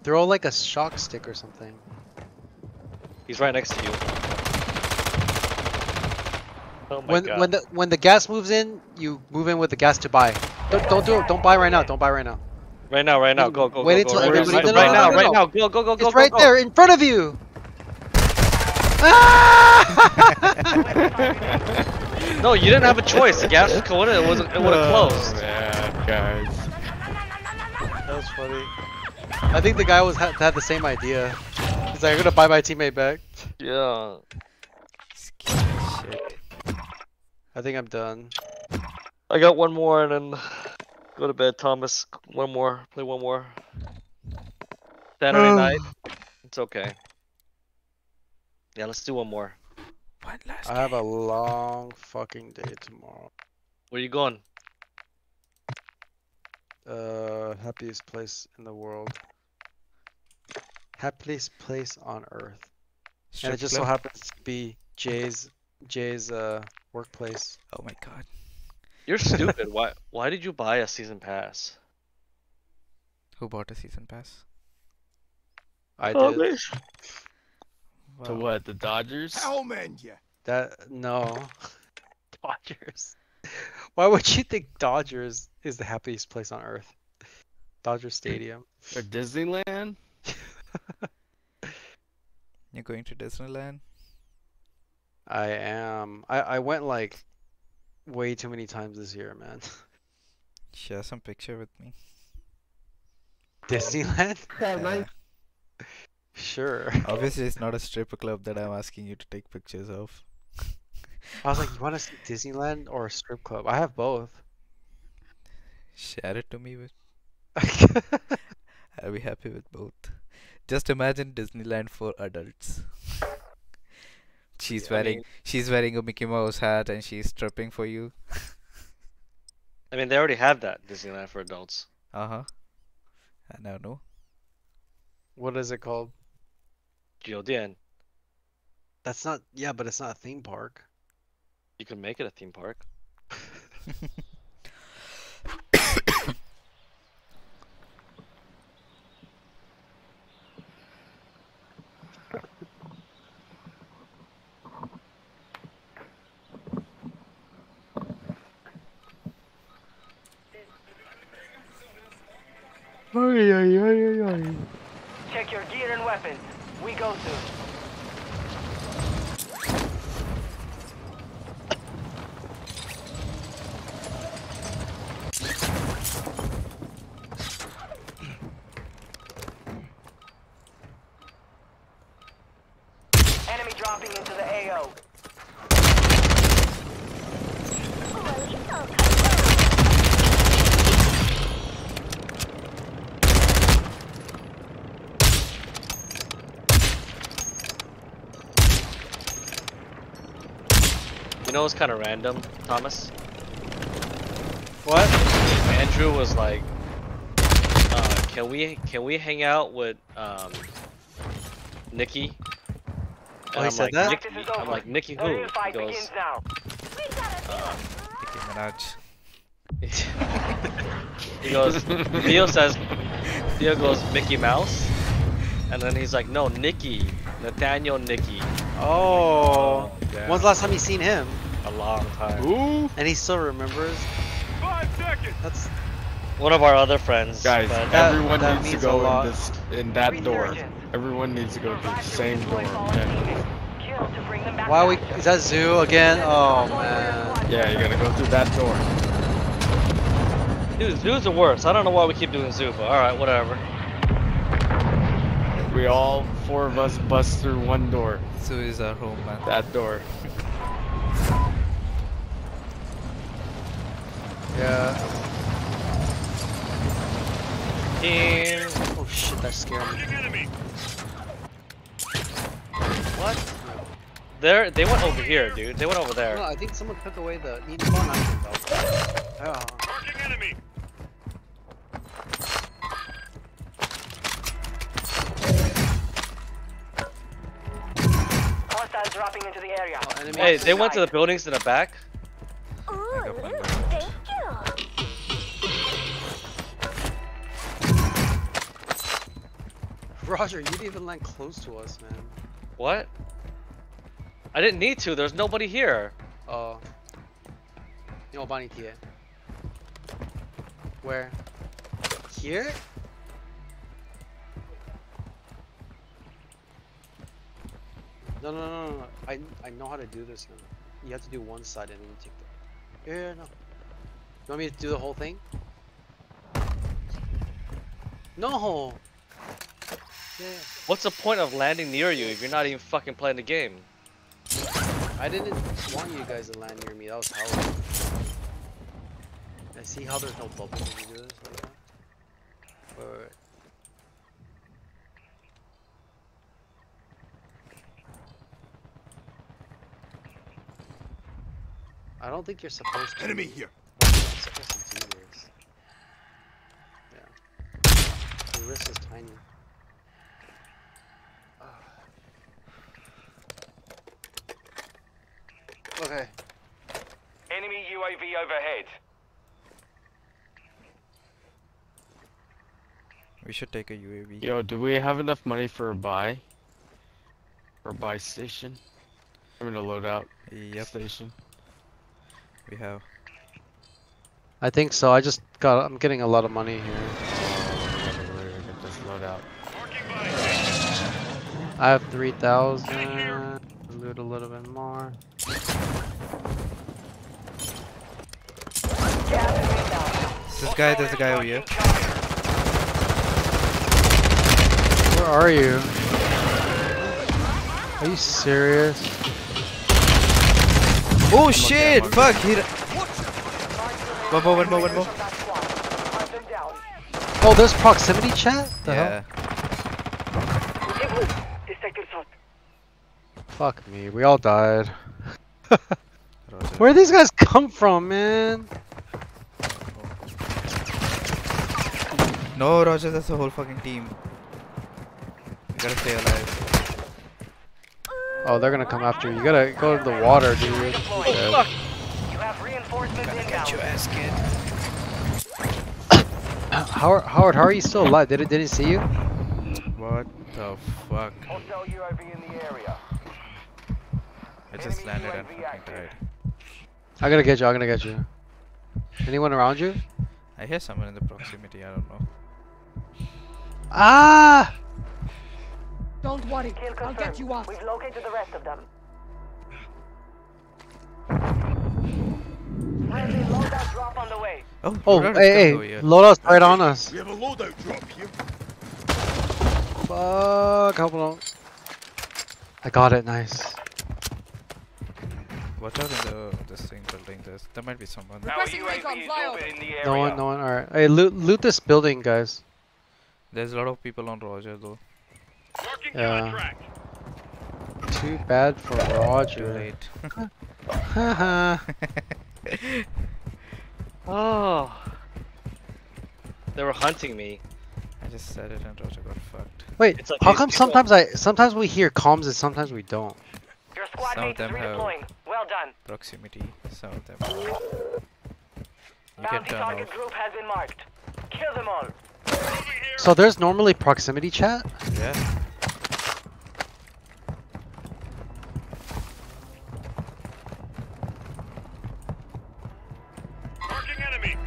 Throw like a shock stick or something. He's right next to you. Oh my when god. when the when the gas moves in, you move in with the gas to buy. Don't, don't do it. Don't buy right now. Don't buy right now. Right now, right now, go, go, Wait go, go. until Right, everybody- right, no, no, right no, now, no, right no. now, go, go, go, go, It's go, right go. there in front of you. Ah! No, you didn't have a choice. The gas was going in, it was it would have Oh, closed. man, guys. That was funny. I think the guy was had, had the same idea. He's like, I'm gonna buy my teammate back. Yeah. Shit. I think I'm done. I got one more and then go to bed, Thomas. One more. Play one more. Saturday night. It's okay. Yeah, let's do one more. One last I have a long fucking day tomorrow. Where you going? Uh, happiest place in the world. Happiest place on earth. and it just so happens to be Jay's Jay's uh workplace. Oh my god. You're stupid. why? Why did you buy a season pass? Who bought a season pass? I Oh, did man. To what? The Dodgers? Hellman, you. that. No, Dodgers. Why would you think Dodgers is the happiest place on earth? Dodger Stadium. Or Disneyland? You're going to Disneyland? I am. I I went like way too many times this year, man. Share some picture with me. Disneyland? Yeah. Sure. Obviously, it's not a stripper club that I'm asking you to take pictures of. I was like, you want to see Disneyland or a strip club? I have both. Share it to me with. I'll be happy with both. Just imagine Disneyland for adults. She's I wearing mean- she's wearing a Mickey Mouse hat and she's stripping for you. I mean, they already have that Disneyland for adults. Uh huh. I now know. What is it called? Geodian. That's not. Yeah, but it's not a theme park. You can make it a theme park. Check your gear and weapons. We go soon. Enemy dropping into the AO. You know what's kind of random, Thomas? What? Andrew was like, uh, "Can we can we hang out with um, Nikki?" And Oh, I'm said like, that? Nikki, I'm like, Nikki who? He goes, begins now. Nicki Minaj. he goes, Theo says, Theo goes, Mickey Mouse, and then he's like, no, Nikki, Nathaniel Nikki. Oh. damn. When's the last time you seen him? A long time. Ooh. And he still remembers? Five seconds. That's. One of our other friends. Guys, but- That- everyone that needs to go in this in that door. Everyone needs to go through the same door. redeploy fallen Yeah, teammates. Kill to bring them back Why we? Is that Zoo again? Oh man. yeah you gotta go through that door. Dude, Zoo's the worst. I don't know why we keep doing Zoo, but alright, whatever. We all four of us bust through one door. Zoo is our home, man. That door. Yeah. And Oh shit, that scared me. Enemy. What? they're, they went over here, dude. They went over No, there. I think someone took away the eating fun item though. Oh. Marking enemy. Hostiles dropping into the area. Oh, enemy. Hey, they went to the buildings in the back. Ooh, Roger, you didn't even land close to us, man. What? I didn't need to. There's nobody here. Oh. Yo, Bonnie Tia. Where? Here? No, no, no, no, no. I, I know how to do this now. You have to do one side and then you take the. Yeah, yeah, no. You want me to do the whole thing? No! What's the point of landing near you if you're not even fucking playing the game? I didn't want you guys to land near me, that was horrible. I see how there's no bubbles when you do this. Wait, wait, wait. I don't think you're supposed to. Enemy here. supposed to do this. Yeah. The risk is tiny. Okay. Enemy UAV overhead. We should take a UAV. Yo, do we have enough money for a buy? For a buy station? I'm gonna load out Yep, station. we have. I think so. I just got. I'm getting a lot of money here. Get this load out. I have three thousand. Loot a little bit more. This guy, there's a guy over here. Where are you? Are you serious? Oh shit! Fuck! He. One more, one more, one more. Oh, there's proximity chat. The hell? Yeah. Fuck me. We all died. Roger. Where these guys come from, man? No, Roger, that's the whole fucking team. You gotta stay alive. Oh, they're gonna come after you. You gotta go to the water, dude. Deployed. Okay. You have reinforcements Get inbound. your ass, kid. Howard, Howard, how are you still alive? Did it? Did he see you? What the fuck? Hostile UAV in the area. I just Enemy landed and UAV fucking active. died. I gotta get you. I'm gonna get you. Anyone around you? I hear someone in the proximity, I don't know. Ah! Don't worry. Kill I'll get you off. We've located the rest of them. Loadout drop on the way. Oh, Oh, hey, coming hey! Loadout's right on us. We have a loadout drop here. Fuck! Hold on. I got it. Nice. Watch out in the this thing building. This there might be someone. Our Requesting UAV recon, is fly over. in the area. No one. No one. All right. Hey, loot, loot this building, guys. There's a lot of people on Roger though. Marking Yeah. contract. Too bad for Roger. Too Roger. late. Haha. Oh. They were hunting me. I just said it and Roger got fucked. Wait, like how come sometimes I sometimes we hear comms and sometimes we don't? Your squad Some of is them have- redeploying. Well done. Proximity. Some of them. You can Bounty turn target off. group has been marked. Kill them all. So there's normally proximity chat. Yeah.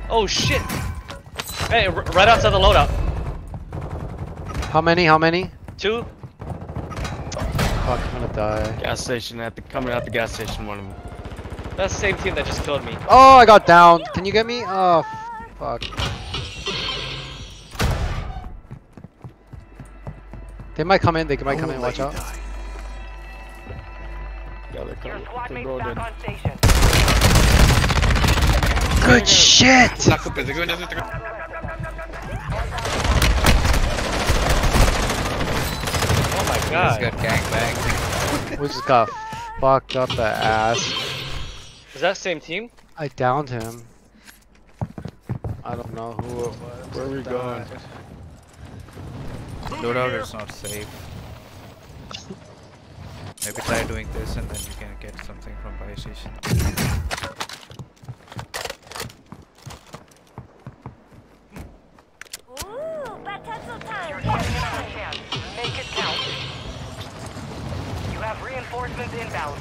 Oh shit! Hey, right outside the loadout. How many? How many? Two. Fuck, I'm gonna die. Gas station at the coming out the gas station. One of them. That's the same team that just killed me. Oh, I got down. Can you get me? Oh, fuck. They might come in. They might come in. Watch out. Yeah, they're coming. They're mate's rolling. back on station. Good shit. My Just god. got gangbanged. We just got fucked up the ass. Is that same team? I downed him. I don't know who it was. Where are we going? Loadout is not safe. Maybe try doing this and then you can get something from buy station. Ooh, potato time. You're getting another chance. Make it count. You have reinforcements inbound.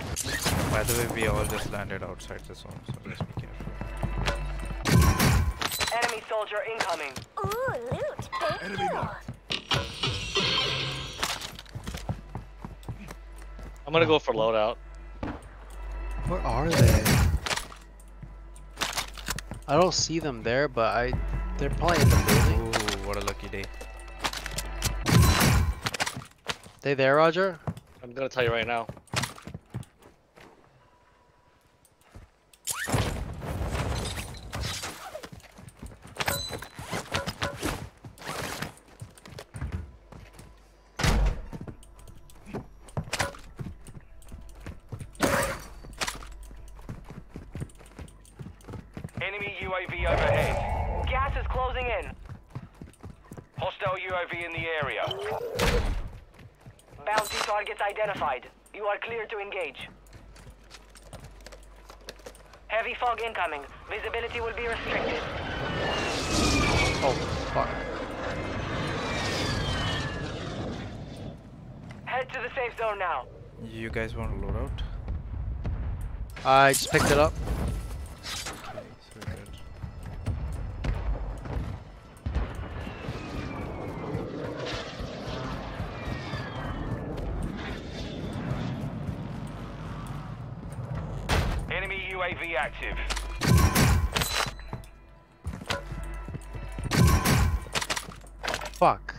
By the way, we all just landed outside the zone, so just be careful. Enemy soldier incoming. Ooh, loot. Thank Enemy you. marked. I'm gonna go for loadout. Where are they? I don't see them there, but I. They're probably in the building. Ooh, what a lucky day. They there, Roger? I'm gonna tell you right now. Enemy UAV overhead. Gas is closing in. Hostile UAV in the area. Bounty targets identified. You are clear to engage. Heavy fog incoming. Visibility will be restricted. Oh fuck. Head to the safe zone now. You guys want to load out? I just picked it up. Active. Fuck.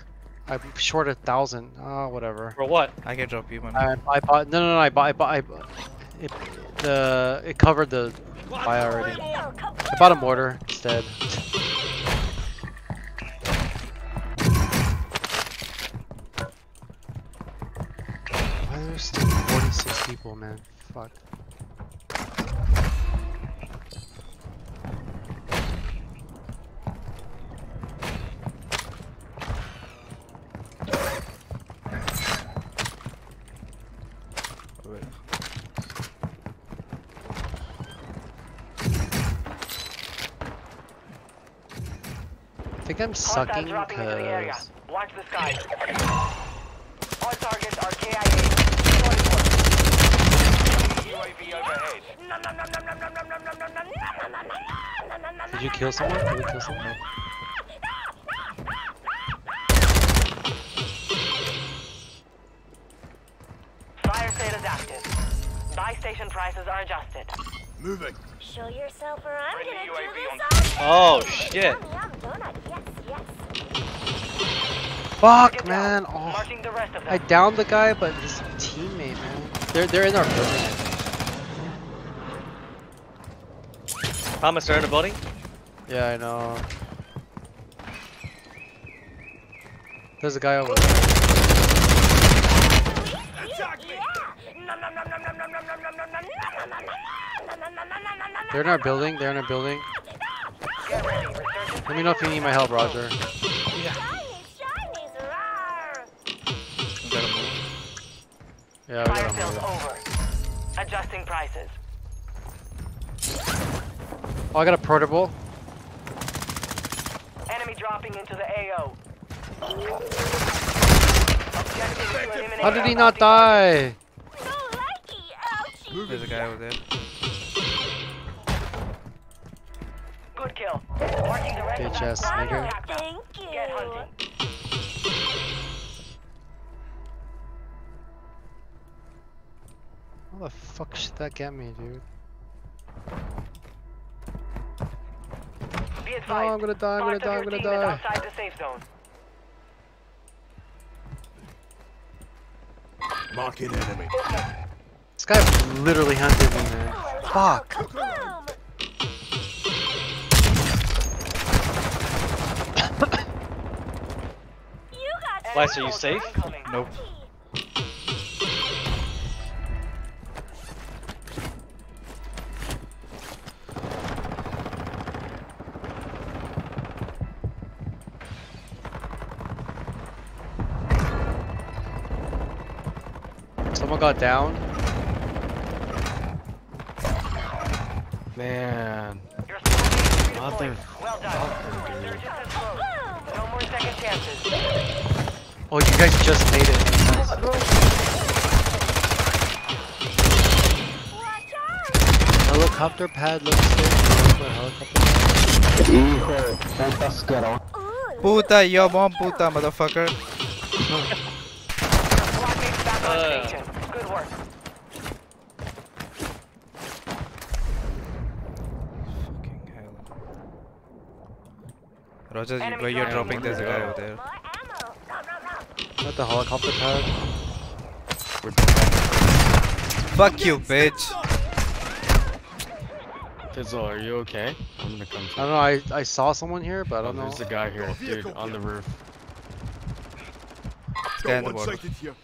I'm short a thousand. Oh, whatever. For what? I can drop you one. I, I bought. No, no, no. I bought. I bought. I it, the it covered the buy already. I bought a mortar instead. Why are there still 46 people, man? Fuck. Sucking dropping into the area. because Watch the skies. All targets are KIA. Did you kill someone? Did you kill someone? Fire sale is active. Buy station prices are adjusted. Moving. Show yourself or I'm Friendly gonna UAV do on- this Oh shit! Fuck, man. Oh, Marking the rest of them. I downed the guy, but his teammate, man. They're they're in our building. Thomas, they're in the building. Yeah, I know. There's a guy over there. They're in our building. They're in our building. Get ready. Resurgence Let me know if you need my help, Roger. Yeah, we Fire got sales him. over. Adjusting prices. Oh, I got a portable. Enemy dropping into the AO. Objective is to eliminate How did he not die? No likey, ouchie. There's a guy over there. Good kill. Marking the rest Bitch ass nigga. Fuck should that get me, dude? Be advised. Oh, I'm gonna die, I'm gonna die, I'm gonna team is die. outside the safe zone. Marking enemy. This guy literally hunted me, man. Fuck. Kaboom. Slice, are you safe? Nope. Someone got down. Man. Nothing. squad is redeployed. Mother Well done. dude. Resurgence is closed. No more second chances. Oh, you guys just made it. Nice. Helicopter pad looks good. Put a helicopter pad. Ooh, Puta, yo mom, puta, motherfucker. Your squad mates back on Uh. station. Good work. Fucking hell. Roger, you, Enemy where you're dropping dropping, there's a guy over there. Not the helicopter pad. Fuck you, bitch. Tizzle, are you okay? I'm gonna come I don't know. I I saw someone here, but I Oh, don't know. there's a guy here, dude, on the roof. Guy in the Got one water. sighted here.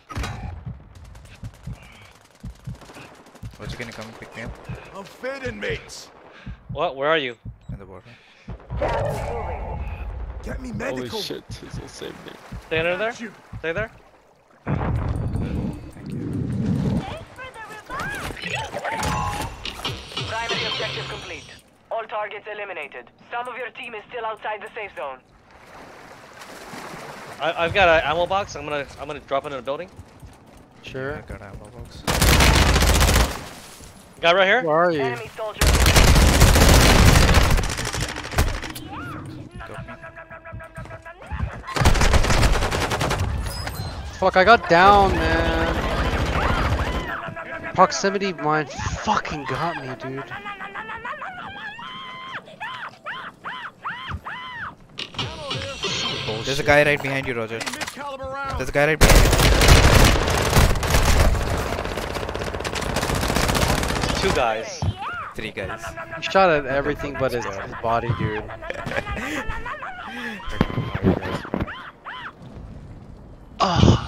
Roger, can you come pick me up? I'm fading, mates. What? Where are you? In the bottom. Gas is moving. Get me Holy medical. shit, Tizzle saved me. Stay under there. Shoot. Stay there. Thank you. Thanks for the revive. Primary objective complete. All targets eliminated. Some of your team is still outside the safe zone. I, I've got an ammo box. I'm gonna I'm gonna drop it in a building. Sure. I got ammo box. Guy right here. Where are you? Enemy soldier. Fuck, I got down, man. Proximity mine fucking got me, dude. There's a guy right behind you, Roger. There's a guy right behind you. Two guys. Three guys. He shot at everything but his, his body, dude. Ah.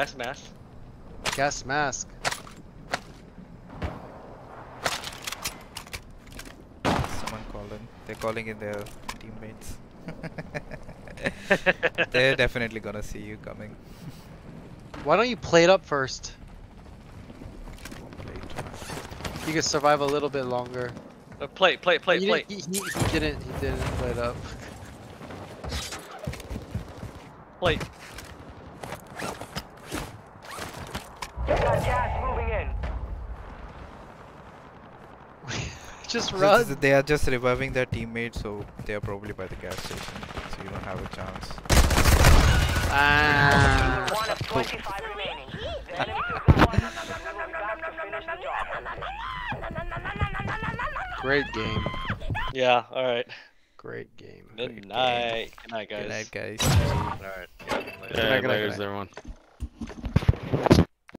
Gas mask. Gas mask. Someone called in. They're calling in their teammates. They're definitely gonna see you coming. Why don't you play it up first? You could survive a little bit longer. Uh, plate, plate, plate, You plate. didn't- He, he, he didn't. He didn't play it up. Plate. Got gas moving in. Just run. th- They are just reviving their teammates, so they are probably by the gas station. So you don't have a chance. Ah. One of 25 remaining. The enemy took the one. We will be back to finish the job. Great game. Yeah. All right. Great game. Good Great game. night. Good night, guys. Good night, guys. All right. Yeah. Yeah, Good night, good night, later, good everyone.